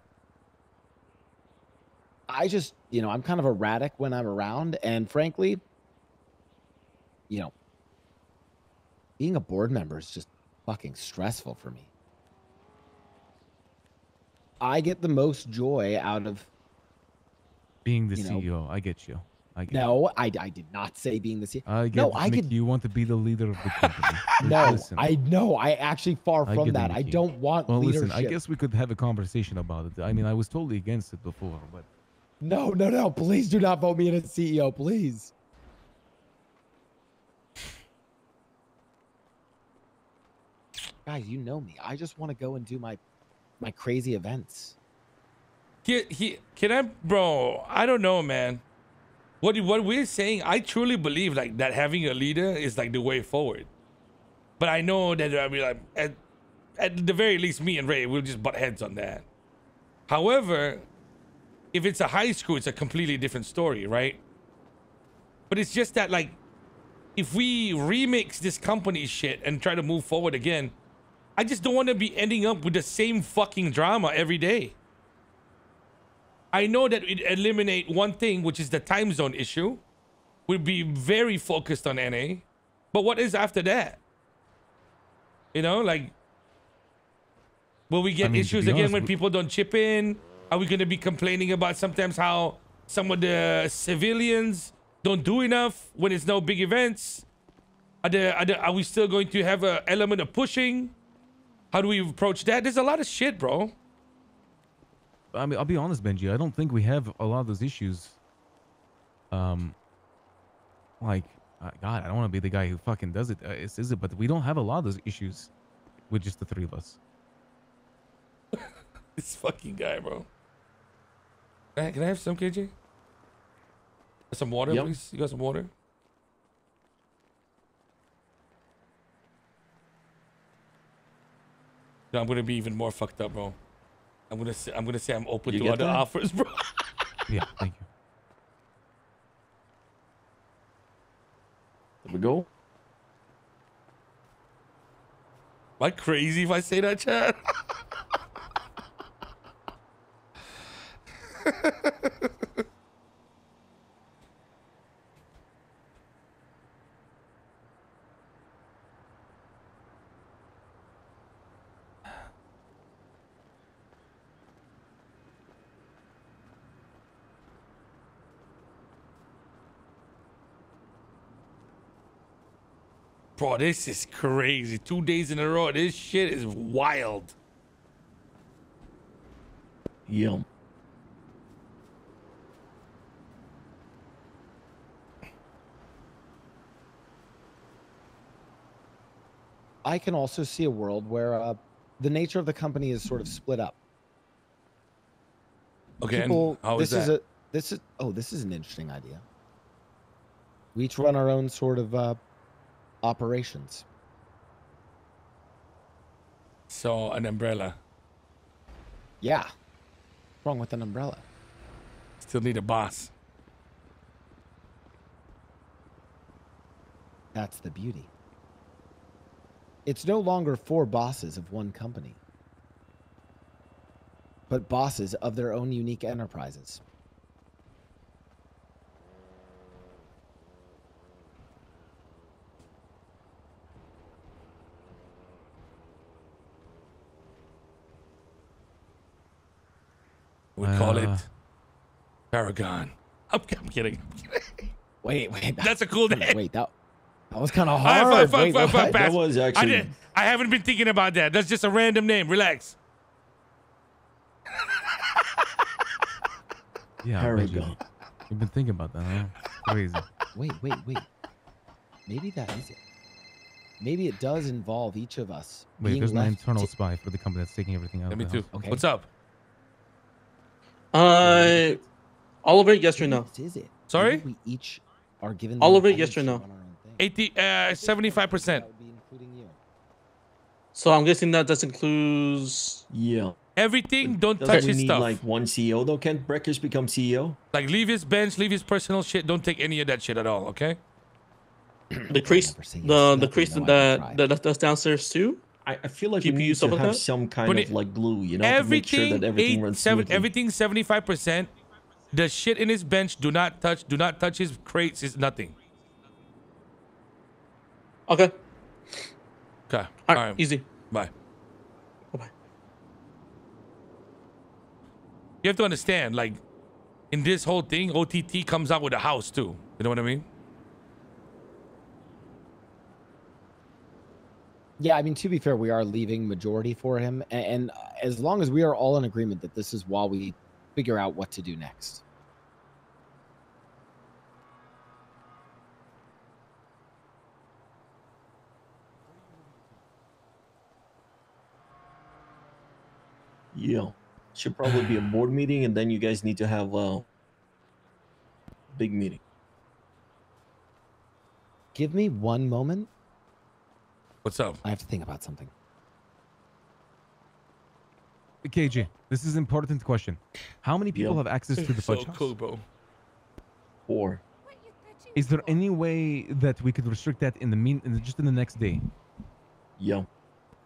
Speaker 2: I just, you know, I'm kind of erratic when I'm around. And frankly, you know, being a board member is just fucking stressful for me. I get the most joy out of
Speaker 3: Being the
Speaker 2: You know-
Speaker 3: CEO, I get you. I get
Speaker 2: no, I, I did not say being the CEO.
Speaker 3: I get
Speaker 2: No, I
Speaker 3: Mickey,
Speaker 2: could-
Speaker 3: you want to be the leader of the <laughs> company.
Speaker 2: No,
Speaker 3: Listen,
Speaker 2: I know. I actually far
Speaker 3: I
Speaker 2: from
Speaker 3: it,
Speaker 2: that. I don't want
Speaker 3: Well,
Speaker 2: leadership.
Speaker 3: listen, I guess we could have a conversation about it. I mean, I was totally against it before, but
Speaker 2: No, no, no. Please do not vote me in as CEO, please. Guys, you know me. I just want to go and do my my crazy events.
Speaker 1: He, he, can I, bro? I don't know, man. What what we're saying, I truly believe like that having a leader is like the way forward. But I know that I mean, like, at at the very least, me and Ray will just butt heads on that. However, if it's a high school, it's a completely different story, right? But it's just that like, if we remix this company shit and try to move forward again, I just don't want to be ending up with the same fucking drama every day. I know that it eliminate one thing, which is the time zone issue. We'll be very focused on NA. But what is after that? You know, like will we get
Speaker 3: mean,
Speaker 1: issues again
Speaker 3: honest,
Speaker 1: when people don't chip in? Are we gonna be complaining about sometimes how some of the civilians don't do enough when it's no big events? Are there, are, there, are we still going to have an element of pushing? How do we approach that? There's a lot of shit, bro.
Speaker 3: I mean, I'll be honest, Benji. I don't think we have a lot of those issues. Um, like, uh, God, I don't want to be the guy who fucking does it. Uh, is, is it? But we don't have a lot of those issues with just the three of us. <laughs>
Speaker 1: This fucking guy, bro. Can I, can I have some, KJ? Some water,
Speaker 4: Yep.
Speaker 1: please. You got some water? I'm gonna be even more fucked up, bro. I'm gonna say I'm gonna say I'm open
Speaker 4: You
Speaker 1: to other
Speaker 4: that?
Speaker 1: offers, bro. <laughs>
Speaker 3: Yeah, thank you.
Speaker 4: There we go.
Speaker 1: Am I crazy if I say that, Chad? <laughs> Bro, this is crazy. Two days in a row. This shit is wild.
Speaker 4: Yeah.
Speaker 2: I can also see a world where uh, the nature of the company is sort of split up.
Speaker 1: Okay,
Speaker 2: People,
Speaker 1: and how is
Speaker 2: this is a this is oh this is an interesting idea. We each run our own sort of uh, operations.
Speaker 1: so an umbrella.
Speaker 2: Yeah. What's wrong with an umbrella?
Speaker 1: Still need a boss.
Speaker 2: That's the beauty. It's no longer four bosses of one company, but bosses of their own unique enterprises.
Speaker 1: We call
Speaker 3: Uh.
Speaker 1: it Paragon. I'm, I'm kidding. <laughs>
Speaker 2: Wait, wait. that-
Speaker 1: That's a cool name.
Speaker 2: Wait, that that was kind of
Speaker 1: All right,
Speaker 2: hard.
Speaker 1: fine, fine,
Speaker 2: Wait,
Speaker 1: fine, fine,
Speaker 2: what?
Speaker 1: fine.
Speaker 4: That was
Speaker 1: I
Speaker 4: actually
Speaker 1: did. I haven't been thinking about that. That's just a random name. Relax. <laughs>
Speaker 3: Yeah,
Speaker 4: Paragon.
Speaker 3: Benji. You've been thinking about that, huh? Crazy.
Speaker 2: Wait, wait, wait. Maybe that is it. Maybe it does involve each of us.
Speaker 3: Wait,
Speaker 2: being
Speaker 3: there's my
Speaker 2: left
Speaker 3: internal spy for the company that's taking everything out
Speaker 1: Let
Speaker 3: of
Speaker 1: me
Speaker 3: the
Speaker 1: too.
Speaker 3: house.
Speaker 2: Okay.
Speaker 1: What's up?
Speaker 7: Uh, all of it, yes or no?
Speaker 2: this is it.
Speaker 1: Sorry?
Speaker 2: We each are given
Speaker 7: All of it, yes or no?
Speaker 2: run our own thing.
Speaker 1: 80, uh, 75%.
Speaker 2: that would be including you.
Speaker 7: So I'm guessing that that includes.
Speaker 4: Yeah.
Speaker 1: Everything, don't
Speaker 4: Doesn't
Speaker 1: touch
Speaker 4: we
Speaker 1: his
Speaker 4: need
Speaker 1: stuff.
Speaker 4: like one CEO though? Can't Breckers become E CEO?
Speaker 1: Like, leave his bench, leave his personal shit. Don't take any of that shit at all, okay?
Speaker 7: The crease,
Speaker 2: never say yes
Speaker 7: the the crease
Speaker 2: though, I
Speaker 7: that,
Speaker 2: can
Speaker 7: that that- that's downstairs too.
Speaker 4: I, I feel like we
Speaker 7: GPU
Speaker 4: need to have some kind
Speaker 1: But
Speaker 4: of
Speaker 1: it-
Speaker 4: like glue, you know, to make sure
Speaker 1: everything,
Speaker 4: that everything
Speaker 1: eight,
Speaker 4: runs
Speaker 1: seven,
Speaker 4: smoothly.
Speaker 1: everything 75%. The shit in his bench, do not touch. Do not touch his crates. Is nothing.
Speaker 7: Okay,
Speaker 1: Okay.
Speaker 7: all
Speaker 1: All
Speaker 7: right,
Speaker 1: right.
Speaker 7: easy.
Speaker 1: Bye.
Speaker 7: Bye.
Speaker 1: You have to understand, like, in this whole thing, OTT comes out with a house too. You know what I mean?
Speaker 2: Yeah, I mean, to be fair, we are leaving majority for him, and, and as long as we are all in agreement that this is while we figure out what to do next.
Speaker 4: Yeah. Should probably be a board meeting and then you guys need to have a big meeting.
Speaker 2: Give me one moment.
Speaker 1: What's up?
Speaker 2: I have to think about something.
Speaker 3: KJ, this is an important question. How many people
Speaker 4: Yeah.
Speaker 3: have access to the
Speaker 1: so
Speaker 3: fudge house?
Speaker 1: cool, bro.
Speaker 4: Or
Speaker 5: What you touching
Speaker 3: Is there any way that we could restrict that in the mean, in the, just in the next day?
Speaker 4: yeah.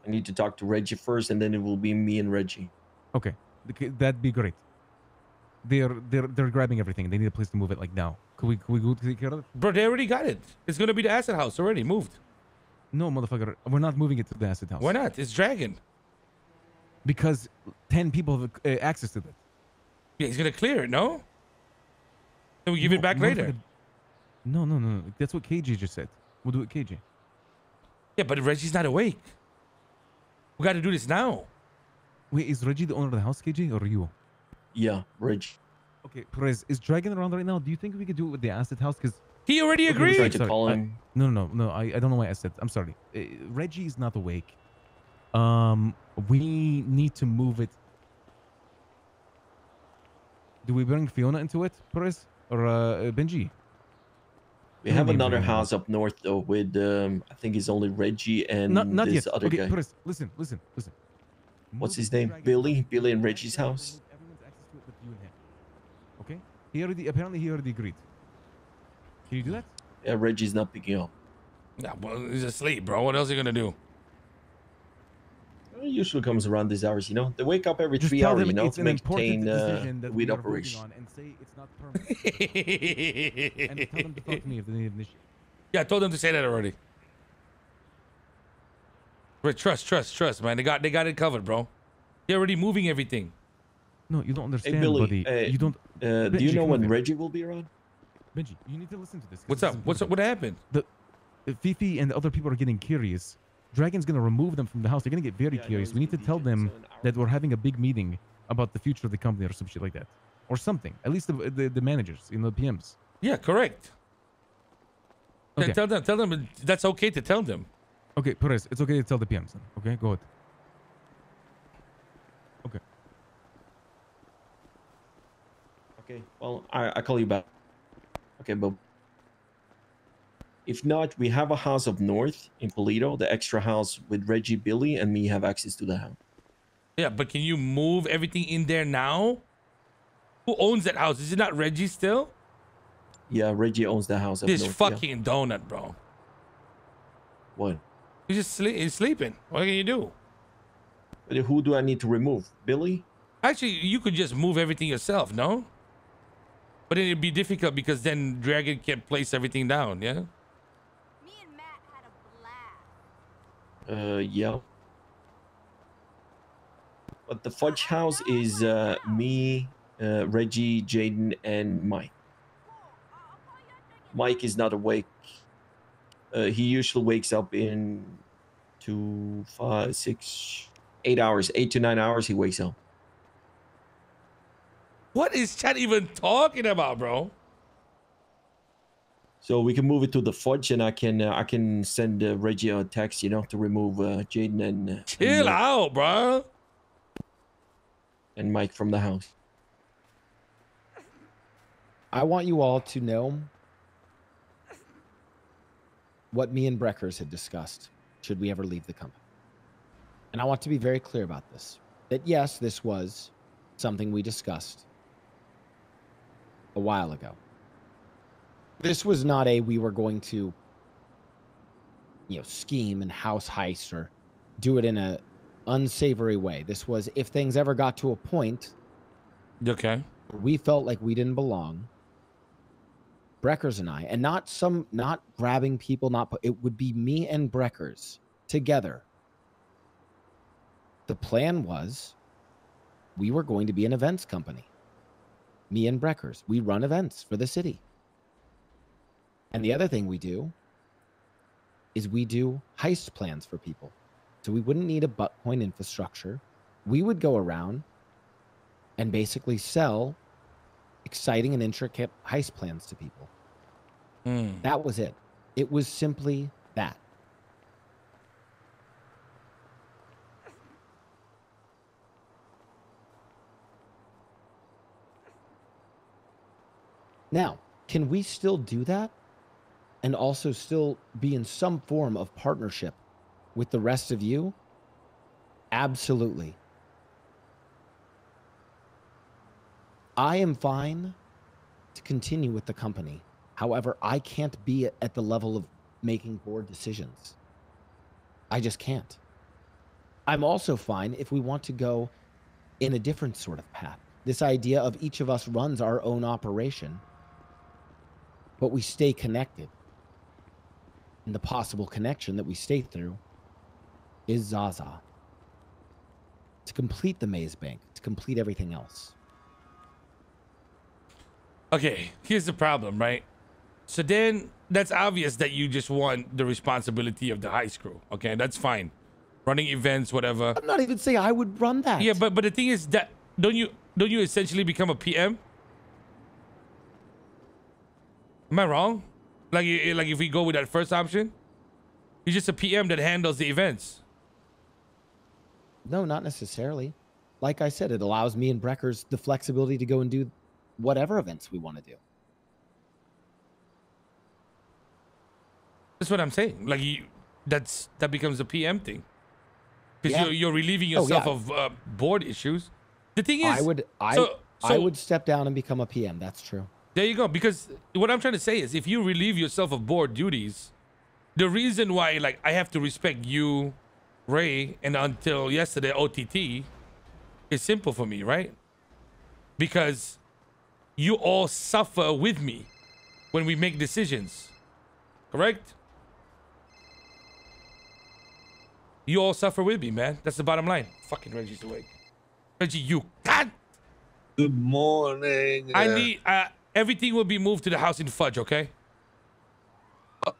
Speaker 4: I need to talk to Reggie first and then it will be me and Reggie.
Speaker 3: Okay, Okay, that'd be great. They're they're they're grabbing everything. They need a place to move it like now. Could we could we go take care of it?
Speaker 1: Bro, they already got it. It's gonna be the asset house already moved.
Speaker 3: No, motherfucker, we're not moving it to the acid house.
Speaker 1: Why not? It's Dragon.
Speaker 3: Because ten people have uh, access to that.
Speaker 1: Yeah, he's gonna clear it. No. Then we give it back later.
Speaker 3: motherfucker- No, no, no, no. That's what KJ just said. We'll do it, KJ.
Speaker 1: Yeah, but Reggie's not awake. We got to do this now.
Speaker 3: Wait, is Reggie the owner of the house, KJ, or you?
Speaker 4: Yeah, Reggie.
Speaker 3: Okay, Perez, is Dragon around right now? Do you think we could do it with the acid house? Because
Speaker 1: He already
Speaker 3: Okay,
Speaker 1: agreed.
Speaker 4: Tried to
Speaker 3: Sorry,
Speaker 4: call
Speaker 3: I-
Speaker 4: him.
Speaker 3: No, no, no, no. I, I don't know why I said. I'm sorry. Uh, is not awake. Um, we need to move it. Do we bring Fiona into it, Perez or uh, Benji?
Speaker 4: We have another house up north though with um I think it's only Reggie and
Speaker 3: Not, not
Speaker 4: this
Speaker 3: yet.
Speaker 4: other
Speaker 3: okay,
Speaker 4: guy.
Speaker 3: Perez, listen, listen, listen.
Speaker 4: what's his name? Billy? Billy and Reggie's house?
Speaker 3: remove Everyone's access to it but you and him. Okay? He already apparently he already agreed. Can you do that?
Speaker 4: Yeah, Reggie's not picking up.
Speaker 1: Yeah, well, he's asleep, bro. What else are you gonna do?
Speaker 4: He usually comes around these hours, you know. They wake up every
Speaker 3: Just
Speaker 4: three hours, you know, to maintain uh, weed
Speaker 3: we
Speaker 4: operation.
Speaker 3: on and say it's not permanent. and tell them to talk to me if they need an issue.
Speaker 1: Yeah, I told them to say that already. Right, trust, trust, trust, man. They got they got it covered, bro. They're already moving everything.
Speaker 3: No, you don't understand,
Speaker 4: Billy,
Speaker 3: buddy.
Speaker 4: uh,
Speaker 3: you don't.
Speaker 4: Uh, do you know when. Reggie will be around?
Speaker 3: Benji, you need to listen to this. 'cause
Speaker 1: What's
Speaker 3: this
Speaker 1: up? What's up? What happened?
Speaker 3: If Fifi and the other people are getting curious. Dragon's gonna remove them from the house. They're gonna get very
Speaker 4: Yeah,
Speaker 3: curious.
Speaker 4: he's
Speaker 3: We need to tell them
Speaker 4: so
Speaker 3: that we're having a big meeting about the future of the company or some shit like that, or something. At least the the, the managers, you know, the PMs.
Speaker 1: Yeah, correct.
Speaker 3: Okay.
Speaker 1: tell them, tell them that's okay to tell them.
Speaker 3: Okay, Perez, it's okay to tell the PMs. Then. Okay, go ahead. Okay.
Speaker 4: Okay, well, I, I call you back. Okay, but if not, we have a house up north in Paleto, the extra house with Reggie, Billy, and me have access to the house.
Speaker 1: Yeah, but can you move everything in there now? Who owns that house? Is it not Reggie still?
Speaker 4: Yeah, Reggie owns the house
Speaker 1: This
Speaker 4: north. yeah.
Speaker 1: fucking donut, bro.
Speaker 4: What?
Speaker 1: He's just sleep. He's sleeping. What can you do?
Speaker 4: But who do I need to remove? Billy?
Speaker 1: Actually, you could just move everything yourself, no? But then it'd be difficult because then Dragon can't place everything down, yeah?
Speaker 5: Me and Matt had a blast.
Speaker 4: Uh, yeah. But the fudge house is uh, me, uh, Reggie, Jaden, and Mike.
Speaker 5: Cool. I'll, I'll call you after I get
Speaker 4: Mike is not awake. Uh, he usually wakes up in two, five, six, eight hours, eight to nine hours. He wakes up.
Speaker 1: What is Chad even talking about, bro?
Speaker 4: So we can move it to the fudge, and I can uh, I can send uh, Reggie a text, you know, to remove uh, Jaden and, uh, and
Speaker 1: Chill out, bro.
Speaker 4: and Mike from the house.
Speaker 2: I want you all to know what me and Breckers had discussed should we ever leave the company. And I want to be very clear about this. That yes, this was something we discussed a while ago. This was not a we were going to you know scheme and house heist or do it in a unsavory way. This was if things ever got to a point
Speaker 1: Okay.
Speaker 2: we felt like we didn't belong breckers and i and not some not grabbing people not it would be me and breckers together the plan was we were going to be an events company me and breckers we run events for the city and the other thing we do is we do heist plans for people so we wouldn't need a butt coin infrastructure we would go around and basically sell exciting and intricate heist plans to people.
Speaker 1: Hmm.
Speaker 2: That was it. It was simply that. Now, can we still do that and also still be in some form of partnership with the rest of you? Absolutely. I am fine to continue with the company. However, I can't be at- the level of making board decisions. I just can't. I'm also fine if we want to go in a different sort of path. This idea of each of us runs our own operation, but we stay connected. And the possible connection that we stay through is Zaza to complete the maze bank, to complete everything else.
Speaker 1: Okay, here's the problem, right? So then that's obvious that you just want the responsibility of the high crew. Okay, that's fine. Running events, whatever.
Speaker 2: I'm not even saying I would run that.
Speaker 1: Yeah, but but the thing is that don't you don't you essentially become a PM? Am I wrong? Like like if we go with that first option, you're just a PM that handles the events.
Speaker 2: no, not necessarily. Like I said, it allows me and Breckers the flexibility to go and do whatever events we want to do.
Speaker 1: That's what I'm saying. Like you, that's that becomes a PM thing. because
Speaker 2: Yeah.
Speaker 1: you're, you're relieving
Speaker 2: Oh,
Speaker 1: yourself
Speaker 2: yeah.
Speaker 1: of uh, board issues. The thing is,
Speaker 2: I would I
Speaker 1: so-
Speaker 2: I would step down and become a PM. That's true.
Speaker 1: There you go. Because what I'm trying to say is, if you relieve yourself of board duties, the reason why, like, I have to respect you, Ray, and until yesterday, OTT, is simple for me, right? Because you all suffer with me when we make decisions, correct? You all suffer with me, man. That's the bottom line. Fucking Reggie's awake. Reggie, you can't.
Speaker 6: Good morning.
Speaker 1: I
Speaker 6: uh,
Speaker 1: need uh, everything will be moved to the house in Fudge, okay? Uh,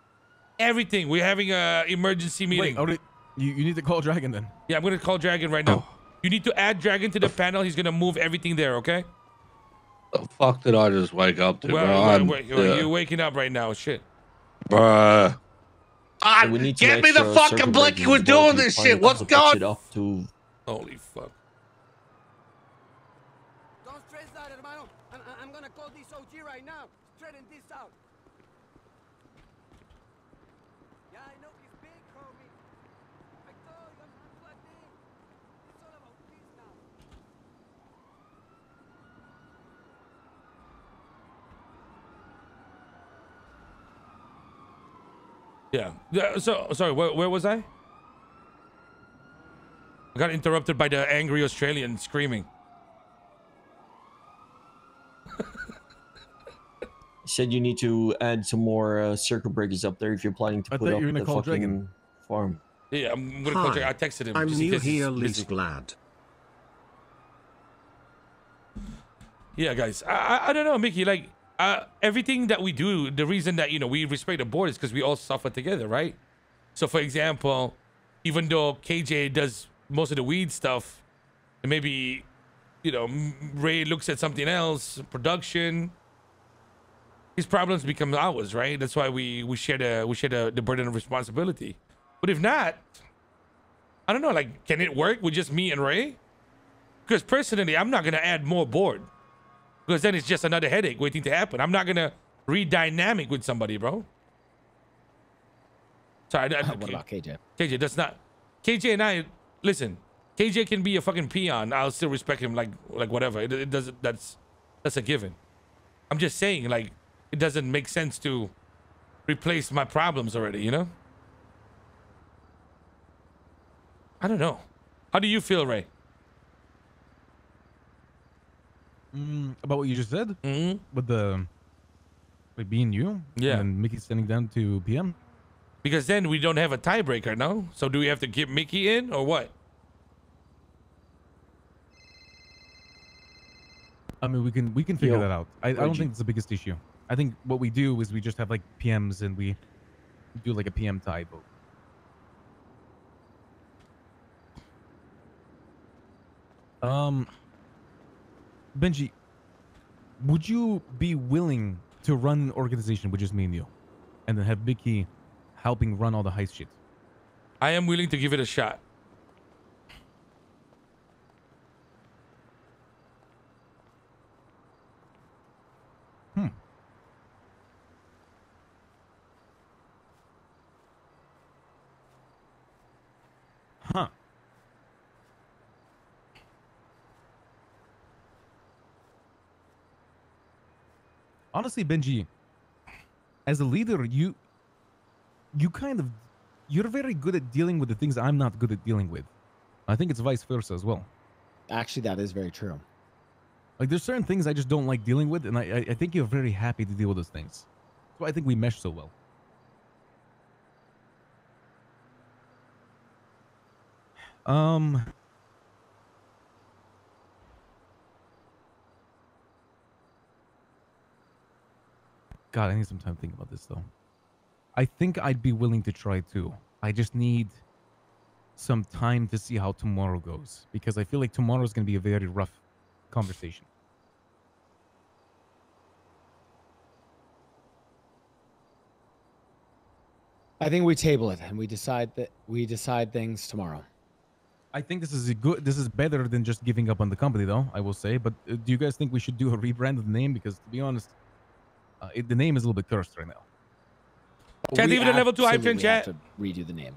Speaker 1: everything. We're having a emergency meeting.
Speaker 3: Wait, you, you need to call Dragon then.
Speaker 1: Yeah, I'm gonna call Dragon right now. You need to add Dragon to the panel. He's gonna move everything there, okay?
Speaker 6: The fuck did I just wake up to,
Speaker 1: Well,
Speaker 6: bro?
Speaker 1: well,
Speaker 6: I'm-
Speaker 1: wait,
Speaker 6: yeah.
Speaker 1: you're waking up right now. Shit.
Speaker 6: Bruh.
Speaker 4: So we need to
Speaker 8: get me the fucking
Speaker 4: circuit
Speaker 8: blinky.
Speaker 4: breaker
Speaker 8: We're doing this shit. What's going?
Speaker 4: it up to
Speaker 1: Holy fuck.
Speaker 9: Don't stress out, hermano. I'm, I'm gonna call this OG right now. Straighten this out. Yeah, I know he's big, homie. I told you, I'm, I'm plugged in. It's all about this now.
Speaker 1: Yeah. yeah so sorry. Where, where was I? I got interrupted by the angry Australian screaming. <laughs>
Speaker 4: said you need to add some more uh, circuit breakers up there if you're planning to
Speaker 3: I
Speaker 4: put
Speaker 3: thought
Speaker 4: up
Speaker 3: you were gonna
Speaker 4: the
Speaker 3: call
Speaker 4: fucking
Speaker 3: Dragon.
Speaker 4: farm.
Speaker 1: Yeah, I'm gonna call
Speaker 8: Hi,
Speaker 1: Dragon. I texted him.
Speaker 8: I'm
Speaker 1: just in
Speaker 8: new
Speaker 1: case he's
Speaker 8: here. Liz Glad.
Speaker 1: Yeah, guys. I, I, I don't know, Mickey. Like uh, everything that we do, the reason that you know we respect the board is because we all suffer together, right? So, for example, even though KJ does most of the weed stuff, and maybe you know Ray looks at something else, production. His problems become ours, right? That's why we we share the we share the, the burden of responsibility. But if not, I don't know. Like, can it work with just me and Ray? Because personally, I'm not gonna add more board because then it's just another headache waiting to happen. I'm not gonna re-dynamic with somebody, bro. Sorry, I, I,
Speaker 2: what about KJ?
Speaker 1: KJ? That's not KJ and I. Listen, KJ can be a fucking peon. I'll still respect him like like whatever. It, it doesn't. That's that's a given. I'm just saying like it doesn't make sense to replace my problems already. You know. I don't know. How do you feel, Ray?
Speaker 3: Mm, about what you just said
Speaker 1: Mm-hmm.
Speaker 3: with the with being you,
Speaker 1: Yeah.
Speaker 3: and Mickey standing down to PM.
Speaker 1: Because then we don't have a tiebreaker, no? So do we have to keep Mickey in or what?
Speaker 3: I mean, we can we can figure
Speaker 4: Yo,
Speaker 3: that out. I, I don't
Speaker 4: Reggie.
Speaker 3: think it's the biggest issue. I think what we do is we just have like PMs and we do like a PM tie vote. Um, Benji, would you be willing to run an organization with just me and you, and then have Mickey helping run all the heist shit?
Speaker 1: I am willing to give it a shot.
Speaker 3: Hmm. Huh. Honestly, Benji, as a leader, you you kind of you're very good at dealing with the things I'm not good at dealing with. I think it's vice versa as well.
Speaker 2: Actually, that is very true.
Speaker 3: Like there's certain things I just don't like dealing with, and I I, I think you're very happy to deal with those things. That's why I think we mesh so well. Um. God, I need some time to think about this though. I think I'd be willing to try too. I just need some time to see how tomorrow goes because I feel like tomorrow's going to be a very rough conversation.
Speaker 2: I think we table it and we decide that we decide things tomorrow.
Speaker 3: I think this is a good. This is better than just giving up on the company, though. I will say. But uh, do you guys think we should do a rebrand of the name? Because to be honest, uh, it, the name is a little bit cursed right now.
Speaker 1: Chat,
Speaker 2: We
Speaker 1: leave it a level two hype train
Speaker 2: absolutely have
Speaker 1: chat.
Speaker 2: to redo the name.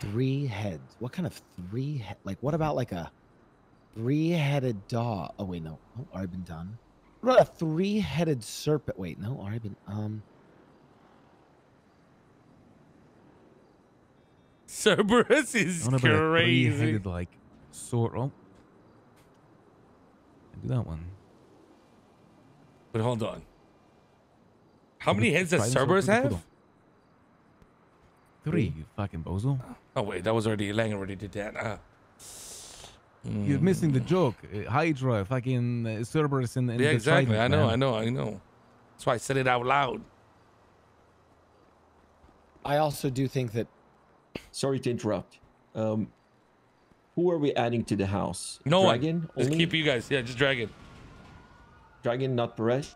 Speaker 2: Three heads. What kind of three? He- like, what about like a three-headed dog? Oh wait, no. Oh, already been done. What about a three-headed serpent? Wait, no. Already been. Um.
Speaker 1: Cerberus is
Speaker 3: don't know about a
Speaker 1: crazy.
Speaker 3: three-headed like sword. Oh, do that one.
Speaker 1: But hold on. How many heads does Cerberus have?
Speaker 3: Three, you fucking bozo.
Speaker 1: Oh wait, that was already Lang already did that. Uh,
Speaker 3: You're missing the joke. Uh, Hydra, fucking uh, Cerberus, and, and
Speaker 1: yeah,
Speaker 3: the
Speaker 1: exactly.
Speaker 3: Trident,
Speaker 1: I know,
Speaker 3: man.
Speaker 1: I know, I know. That's why I said it out loud.
Speaker 2: I also do think that
Speaker 4: Sorry to interrupt. Um, who are we adding to the house?
Speaker 1: No
Speaker 4: Dragon
Speaker 1: one. Just
Speaker 4: only?
Speaker 1: keep you guys. Yeah, just dragon.
Speaker 4: Dragon, not Perez.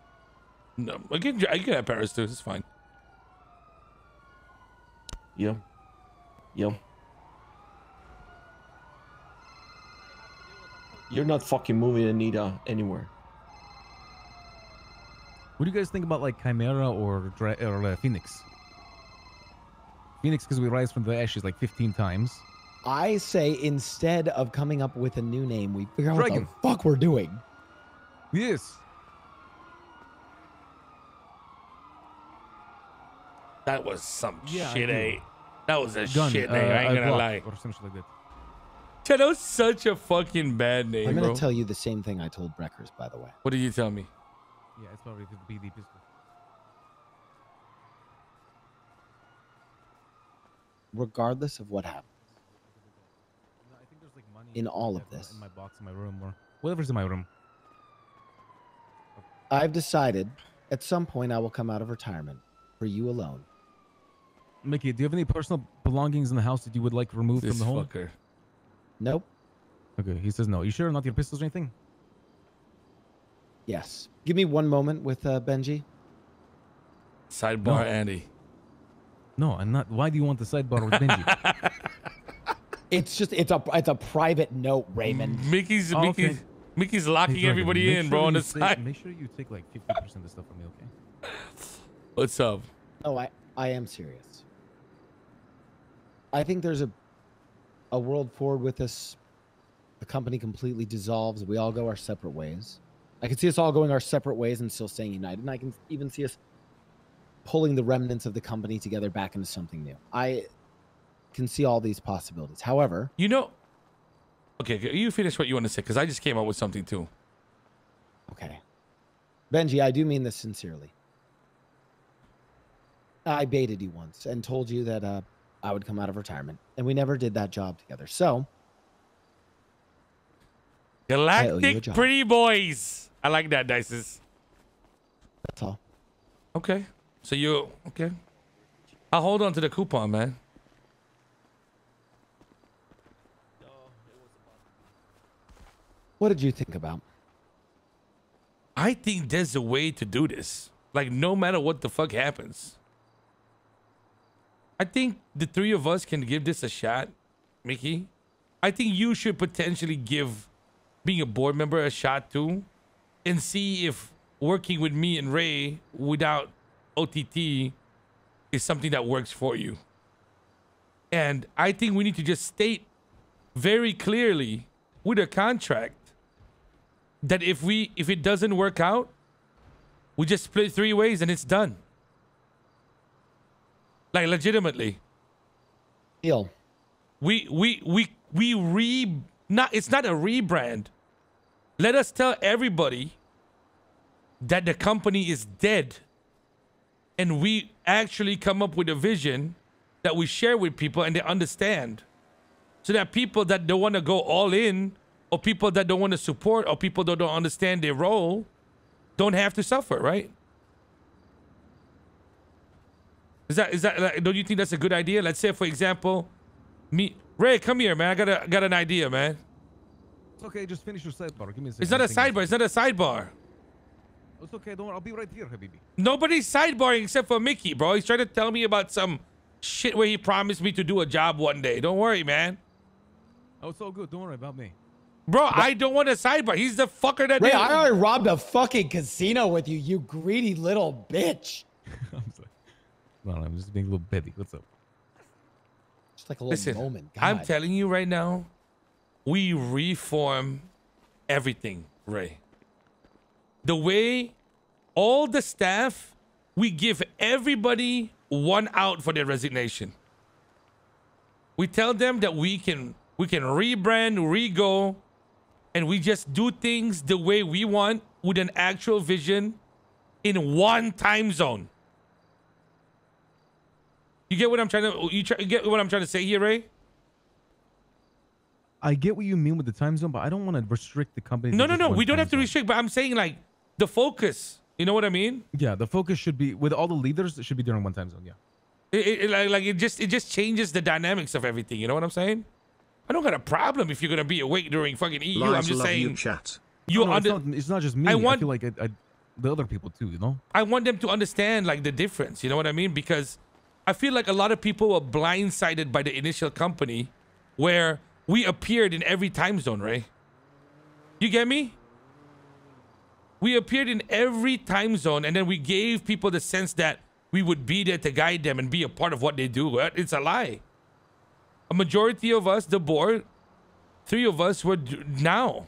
Speaker 1: No, I can, I can have Perez too. It's fine.
Speaker 4: Yeah. Yeah. You're not fucking moving Anita anywhere.
Speaker 3: What do you guys think about like Chimera or Dra- or uh, Phoenix? Phoenix, because we rise from the ashes like 15 times.
Speaker 2: I say instead of coming up with a new name, we figure out what the fuck we're doing.
Speaker 3: Yes.
Speaker 1: That was some
Speaker 3: Yeah,
Speaker 1: shit,
Speaker 3: do.
Speaker 1: eh? That was a
Speaker 3: Gun.
Speaker 1: shit
Speaker 3: uh,
Speaker 1: name. I ain't gonna
Speaker 3: block,
Speaker 1: lie.
Speaker 3: Or something like that.
Speaker 1: Yeah, that was such a fucking bad name,
Speaker 2: I'm going
Speaker 1: bro.
Speaker 2: to tell you the same thing I told Breckers, by the way.
Speaker 1: what did you tell me?
Speaker 3: Yeah, it's probably the BD pistol.
Speaker 2: Regardless of what happens,
Speaker 3: No, I think there's like money
Speaker 2: In all of this.
Speaker 3: in my box in my room or whatever's in my room.
Speaker 2: I've decided at some point I will come out of retirement for you alone.
Speaker 3: Mickey, do you have any personal belongings in the house that you would like removed
Speaker 1: This
Speaker 3: from the home?
Speaker 1: fucker.
Speaker 2: Nope.
Speaker 3: Okay, he says no. You sure not your pistols or anything?
Speaker 2: Yes. Give me one moment with uh, Benji.
Speaker 1: Sidebar,
Speaker 3: No.
Speaker 1: Andy.
Speaker 3: No, I'm not. Why do you want the sidebar with Benji? <laughs>
Speaker 2: It's just it's a it's a private note, Raymond.
Speaker 1: Mickey's
Speaker 3: Oh, okay.
Speaker 1: Mickey's Mickey's
Speaker 3: Hey,
Speaker 1: locking everybody in,
Speaker 3: sure
Speaker 1: bro, on the
Speaker 3: take-
Speaker 1: side.
Speaker 3: Make sure you take like 50% of the stuff from me, okay? <laughs>
Speaker 1: What's up?
Speaker 2: Oh, I I am serious. I think there's a a world forward with this. The company completely dissolves. We all go our separate ways. I can see us all going our separate ways and still staying united. And I can even see us pulling the remnants of the company together back into something new. I can see all these possibilities. However,
Speaker 1: You know. Okay, you finish what you want to say because I just came up with something too.
Speaker 2: Okay. Benji, I do mean this sincerely. I baited you once and told you that uh, I would come out of retirement, and we never did that job together. So, owe you a
Speaker 1: Galactic. Pretty Boys. I like that, Dices.
Speaker 2: that's all.
Speaker 1: Okay. So you okay? I'll hold on to the coupon, man.
Speaker 2: What did you think about?
Speaker 1: I think there's a way to do this. Like no matter what the fuck happens. I think the three of us can give this a shot, Mickey. I think you should potentially give being a board member a shot too and see if working with me and Ray without OTT is something that works for you. And I think we need to just state very clearly with a contract that if we if it doesn't work out, we just split three ways and it's done. Like legitimately.
Speaker 2: Deal.
Speaker 1: We we we we re not it's not a rebrand. Let us tell everybody that the company is dead and we actually come up with a vision that we share with people and they understand. So that people that don't want to go all in or people that don't want to support or people that don't understand their role don't have to suffer, right? Is that is that like, don't you think that's a good idea? Let's say for example, me Ray, come here, man. I got a got an idea, man.
Speaker 3: It's okay, just finish your sidebar. Give me a second.
Speaker 1: It's not a sidebar. It's not a sidebar.
Speaker 3: It's okay, don't worry. I'll be right here, Habibi.
Speaker 1: Nobody's sideboarding except for Mickey, bro. He's trying to tell me about some shit where he promised me to do a job one day. Don't worry, man.
Speaker 3: Oh, it's all good. Don't worry about me.
Speaker 1: Bro, I don't want a sidebar. He's the fucker that
Speaker 2: Ray,
Speaker 1: did-
Speaker 2: I already robbed a fucking casino with you, you greedy little bitch. <laughs>
Speaker 3: I'm sorry. No, no, I'm just being a little petty. What's up?
Speaker 2: Just like a little
Speaker 1: Listen,
Speaker 2: moment.
Speaker 1: I'm telling you right now, we reform everything, Ray. The way all the staff, we give everybody one out for their resignation. We tell them that we can we can rebrand, re-go, and we just do things the way we want with an actual vision in one time zone. You get what I'm trying to you, try, you get what I'm trying to say here, Ray?
Speaker 3: I get what you mean with the time zone, but I don't want to restrict the company.
Speaker 1: No, no, no. We don't have to
Speaker 3: zone.
Speaker 1: restrict, but I'm saying like the focus. You know what I mean?
Speaker 3: Yeah, the focus should be with all the leaders. It should be during one time zone. Yeah.
Speaker 1: It, it, like, like it just it just changes the dynamics of everything. You know what I'm saying? I don't got a problem if you're gonna be awake during fucking EU. I'm just
Speaker 8: love
Speaker 1: saying
Speaker 8: you, chat.
Speaker 1: you
Speaker 3: No, no,
Speaker 1: under,
Speaker 3: it's, not, it's not just me.
Speaker 1: I
Speaker 3: I,
Speaker 1: want-
Speaker 3: feel like I, I, the other people too. You know.
Speaker 1: I want them to understand like the difference. You know what I mean? Because I feel like a lot of people were blindsided by the initial company, where we appeared in every time zone. Right? You get me? We appeared in every time zone, and then we gave people the sense that we would be there to guide them and be a part of what they do. It's a lie. A majority of us, the board, three of us were d- now.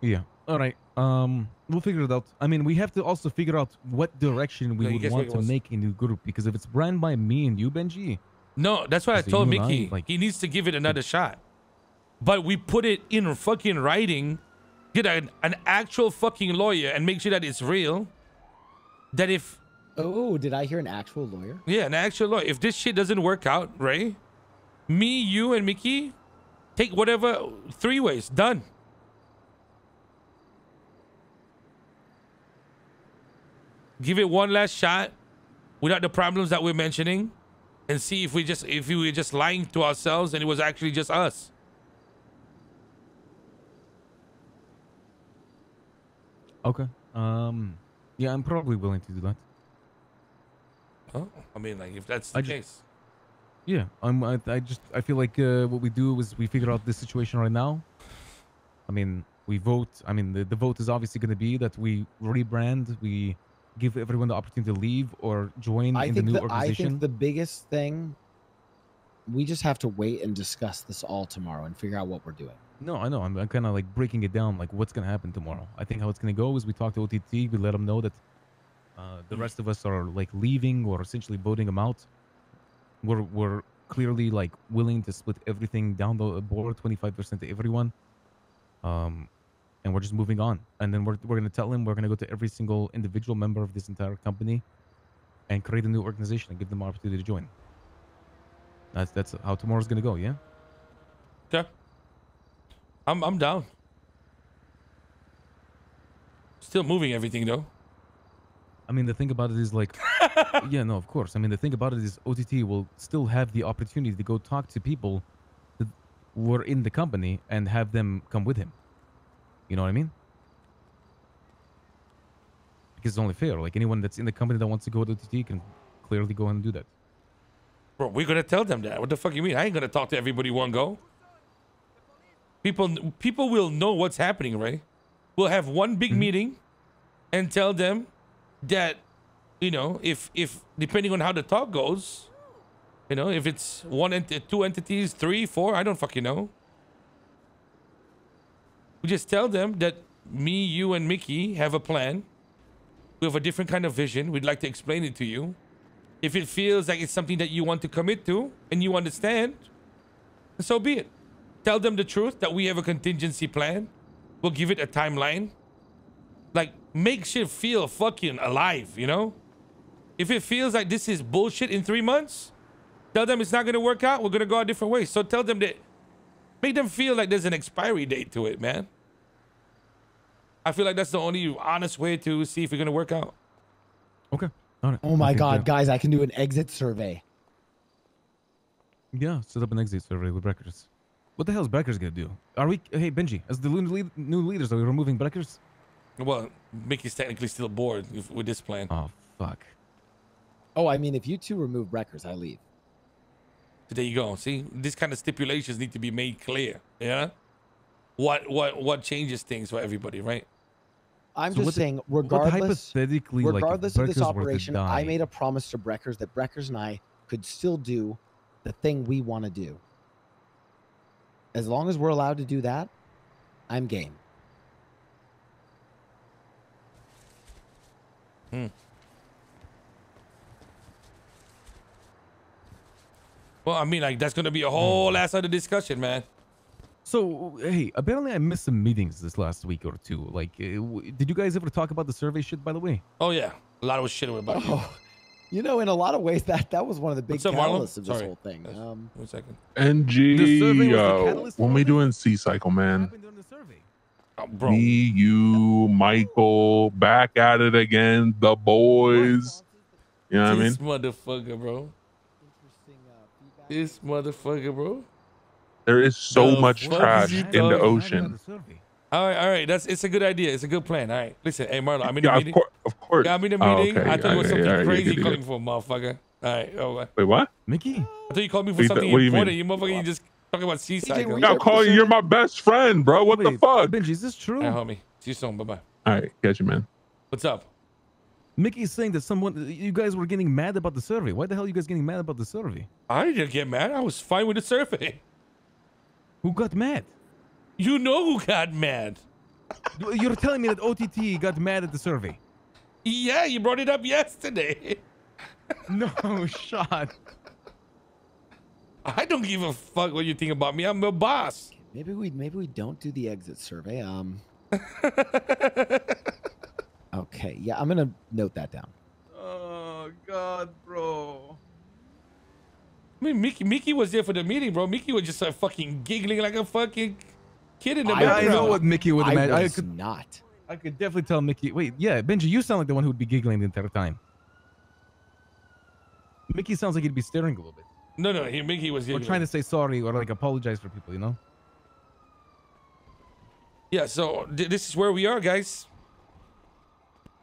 Speaker 3: Yeah. All right. Um, we'll figure it out. I mean, we have to also figure out what direction we
Speaker 1: No,
Speaker 3: would want to
Speaker 1: one-
Speaker 3: make a new group because if it's ran by me and you, Benji,
Speaker 1: No, that's what I told
Speaker 3: you and I,
Speaker 1: Mickey.
Speaker 3: like-
Speaker 1: he needs to give it another shot. But we put it in fucking writing, get an, an actual fucking lawyer and make sure that it's real. That if,
Speaker 2: Oh, did I hear an actual lawyer?
Speaker 1: yeah, an actual lawyer, if this shit doesn't work out, Ray, me, you, and Mickey, take whatever, three ways, done. Give it one last shot without the problems that we're mentioning and see if we just if we were just lying to ourselves and it was actually just us.
Speaker 3: okay. Um, yeah, I'm probably willing to do that.
Speaker 1: Oh, I mean, like if that's the
Speaker 3: I ju-
Speaker 1: case.
Speaker 3: Yeah, I'm. I, I just I feel like uh, what we do is we figure out this situation right now. I mean, we vote. I mean, the, the vote is obviously going to be that we rebrand. We give everyone the opportunity to leave or join
Speaker 2: I
Speaker 3: in the new
Speaker 2: the, I
Speaker 3: organization.
Speaker 2: think the biggest thing we just have to wait and discuss this all tomorrow and figure out what we're doing.
Speaker 3: No, I know. I'm, I'm kind of like breaking it down, like what's gonna happen tomorrow. I think how it's gonna go is we talk to OTT, we let them know that uh, the rest of us are like leaving or essentially voting them out. We're we're clearly like willing to split everything down the board, 25% to everyone. Um, and we're just moving on. And then we're we're gonna tell him we're gonna go to every single individual member of this entire company and create a new organization and give them opportunity to join. That's that's how tomorrow's gonna go. Yeah.
Speaker 1: Okay. I'm I'm down. Still moving everything though.
Speaker 3: I mean, the thing about it is like, <laughs> yeah, no, of course. I mean, the thing about it is OTT will still have the opportunity to go talk to people that were in the company and have them come with him. You know what I mean? Because it's only fair. Like anyone that's in the company that wants to go to OTT can clearly go and do that.
Speaker 1: Bro, we're gonna tell them that. What the fuck you mean? I ain't gonna talk to everybody one go. People people will know what's happening, right? We'll have one big mm-hmm. meeting and tell them that, you know, if if depending on how the talk goes, you know, if it's one ent- two entities, three, four, I don't fucking know. We just tell them that me, you, and Mickey have a plan. We have a different kind of vision. We'd like to explain it to you. If it feels like it's something that you want to commit to and you understand, so be it. Tell them the truth that we have a contingency plan. We'll give it a timeline. Like, make shit feel fucking alive, you know? If it feels like this is bullshit in three months, tell them it's not gonna work out. We're gonna go a different way. So tell them that, make them feel like there's an expiry date to it, man. I feel like that's the only honest way to see if we're gonna work out.
Speaker 3: Okay. All right.
Speaker 2: Oh my
Speaker 3: I
Speaker 2: god, guys, I can do an exit survey.
Speaker 3: Yeah, set up an exit survey with Breckers. What the hell is Breckers gonna do? Are we? Hey Benji, as the new new leaders, are we removing Breckers?
Speaker 1: Well, Mickey's technically still bored with this plan.
Speaker 3: Oh fuck.
Speaker 2: Oh, I mean, if you two remove Breckers, I leave.
Speaker 1: So there you go. See, these kind of stipulations need to be made clear. Yeah. What what what changes things for everybody, right?
Speaker 2: I'm
Speaker 3: So
Speaker 2: just
Speaker 3: what the-
Speaker 2: saying,
Speaker 3: What
Speaker 2: regardless,
Speaker 3: like,
Speaker 2: regardless of this
Speaker 3: Breckers were to
Speaker 2: operation, I made a promise to Breckers that Breckers and I could still do the thing we want to do. As long as we're allowed to do that, I'm game.
Speaker 1: Well, I mean, like that's gonna be a
Speaker 3: Hmm.
Speaker 1: whole ass other discussion, man.
Speaker 3: So hey, apparently I missed some meetings this last week or two. Like, uh, w- did you guys ever talk about the survey shit? By the way,
Speaker 1: Oh yeah, a lot of shit about you.
Speaker 2: Oh, you know, in a lot of ways, that that was one of the big
Speaker 1: What's up, Marlon?
Speaker 2: catalysts of this
Speaker 1: Sorry.
Speaker 2: whole thing. Um,
Speaker 1: One second.
Speaker 3: The survey was
Speaker 8: NG,
Speaker 3: the
Speaker 8: yo.
Speaker 3: catalyst
Speaker 8: When we doing C cycle,
Speaker 3: what
Speaker 8: man?
Speaker 1: Oh, bro.
Speaker 8: Me, you, Michael, back at it again. The boys. You know what I mean?
Speaker 1: this motherfucker, bro.
Speaker 2: interesting uh, feedback.
Speaker 1: This motherfucker, bro.
Speaker 8: There is so
Speaker 1: The
Speaker 8: much trash in
Speaker 1: talking
Speaker 8: the ocean.
Speaker 1: All right, all right. That's it's a good idea. It's a good plan. All right. Listen, hey Marlon, I'm in the
Speaker 8: Yeah, of
Speaker 1: meeting.
Speaker 8: course, of course.
Speaker 1: Yeah, I'm in the
Speaker 8: Oh,
Speaker 1: meeting.
Speaker 8: okay.
Speaker 1: I thought it was
Speaker 8: Okay,
Speaker 1: something
Speaker 8: all right,
Speaker 1: crazy
Speaker 8: good, good.
Speaker 1: calling for, motherfucker. All right, oh,
Speaker 8: Wait, what?
Speaker 3: Mickey,
Speaker 1: I thought you called me for
Speaker 8: What do you
Speaker 1: something
Speaker 8: th- what do you
Speaker 1: important.
Speaker 8: mean?
Speaker 1: You motherfucker, you just talking about sea
Speaker 2: TJ,
Speaker 1: cycle.
Speaker 2: were you-
Speaker 8: I'm calling you. You're my best friend, bro. What the
Speaker 3: Wait,
Speaker 8: fuck?
Speaker 3: Benji, is this true?
Speaker 1: Hey, homie. See you soon. Bye bye.
Speaker 8: All right, catch you, man.
Speaker 1: What's up?
Speaker 3: Mickey is saying that someone, you guys were getting mad about the survey. Why the hell are you guys getting mad about the survey?
Speaker 1: I didn't get mad. I was fine with the survey.
Speaker 3: Who got mad?
Speaker 1: You know who got mad?
Speaker 3: You- You're telling me that OTT got mad at the survey?
Speaker 1: Yeah, you brought it up yesterday. <laughs>
Speaker 3: No shot.
Speaker 1: I don't give a fuck what you think about me. I'm a boss.
Speaker 2: Maybe we maybe we don't do the exit survey. Um. <laughs> okay. Yeah, I'm gonna note that down.
Speaker 3: Oh God, bro.
Speaker 1: I mean, Mickey, Mickey was there for the meeting, bro. Mickey was just uh, fucking giggling like a fucking kid in the
Speaker 2: I-
Speaker 3: I know what Mickey would
Speaker 2: I
Speaker 3: imagine. I
Speaker 2: was
Speaker 3: could,
Speaker 2: not.
Speaker 3: I could definitely tell Mickey. Wait, yeah, Benji, you sound like the one who would be giggling the entire time. Mickey sounds like he'd be staring a little bit,
Speaker 1: No, no, he, Mickey was
Speaker 3: or
Speaker 1: giggling.
Speaker 3: trying to say sorry or like apologize for people. You know?
Speaker 1: Yeah, so th- this is where we are, guys.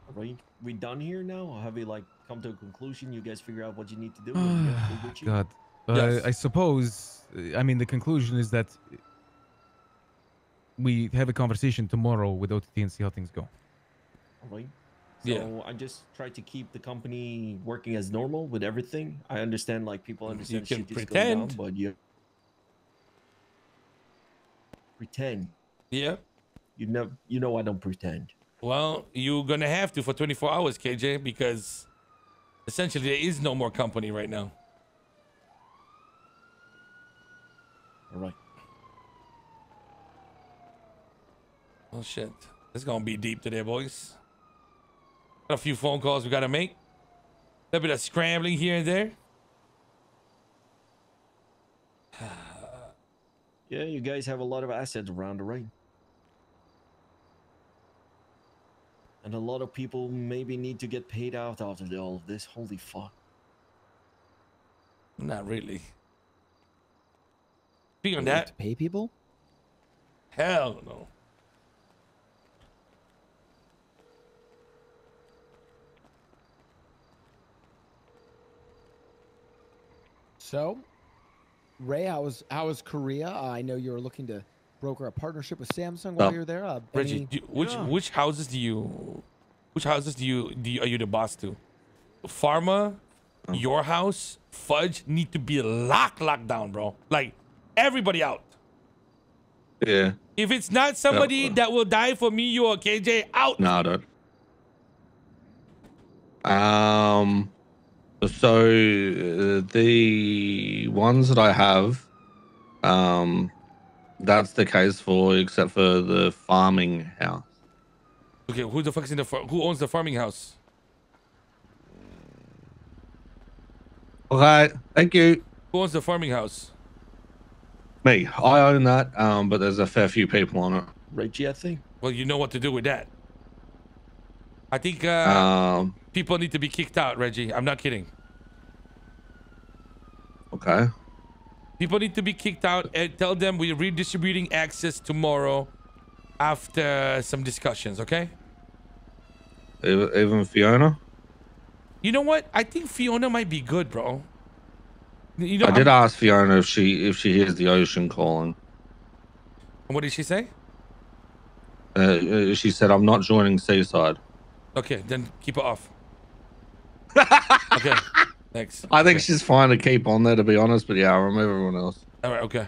Speaker 4: All right, we done here now? Have we like come to a conclusion? You guys figure out what you need to do? and yeah, we'll get you?
Speaker 3: God, uh, <sighs>
Speaker 1: Yes.
Speaker 3: I suppose. I mean, the conclusion is that we have a conversation tomorrow with OTT and see how things go.
Speaker 4: All right. So
Speaker 1: Yeah.
Speaker 4: I just try to keep the company working as normal with everything. I understand like people understand you can
Speaker 1: pretend.
Speaker 4: down, but you pretend.
Speaker 1: Yeah.
Speaker 4: You know you know I don't pretend.
Speaker 1: Well, you're gonna have to for 24 hours, KJ, because essentially there is no more company right now.
Speaker 4: All right.
Speaker 1: Oh shit, it's gonna be deep today, boys. Got a few phone calls we gotta make. A bit of scrambling here and there. <sighs>
Speaker 4: Yeah, you guys have a lot of assets around, the right? And a lot of people maybe need to get paid out after all of this. Holy fuck.
Speaker 1: Not really. Speaking of
Speaker 2: We have
Speaker 1: that,
Speaker 2: to pay people.
Speaker 1: hell no.
Speaker 2: So, Ray, how was how was Korea? Uh, I know you were looking to broker a partnership with Samsung while
Speaker 6: Oh.
Speaker 2: you're there. Uh,
Speaker 1: Reggie,
Speaker 2: any-
Speaker 1: do, which
Speaker 3: Yeah.
Speaker 1: which houses do you, which houses do you, do you are you the boss to? Pharma, your house, Fudge need to be locked locked down, bro. Like everybody out.
Speaker 6: Yeah.
Speaker 1: If it's not somebody
Speaker 6: uh,
Speaker 1: that will die for me, you or KJ out.
Speaker 6: No, I don't. Um, so uh, the ones that I have, um, that's the case for, except for the farming house.
Speaker 1: Okay, who the fuck is in the far- who owns the farming house?
Speaker 6: Okay, thank you.
Speaker 1: Who owns the farming house?
Speaker 6: Me, I own that, um, but there's a fair few people on it.
Speaker 4: Reggie, I think.
Speaker 1: Well, you know what to do with that. I think uh,
Speaker 6: Um,
Speaker 1: people need to be kicked out, Reggie. I'm not kidding.
Speaker 6: Okay.
Speaker 1: People need to be kicked out and tell them we're redistributing access tomorrow after some discussions, okay?
Speaker 6: Even, Fiona.
Speaker 1: You know what? I think Fiona might be good, bro. You know,
Speaker 6: I did
Speaker 1: I'm-
Speaker 6: ask Fiona if she if she hears the ocean calling.
Speaker 1: And what did she say?
Speaker 6: Uh, uh, she said, "I'm not joining Seaside."
Speaker 1: Okay, then keep it off. <laughs> okay, thanks.
Speaker 6: I think
Speaker 1: Okay.
Speaker 6: she's fine to keep on there, to be honest. But yeah, I'll remove everyone else.
Speaker 1: All right, okay.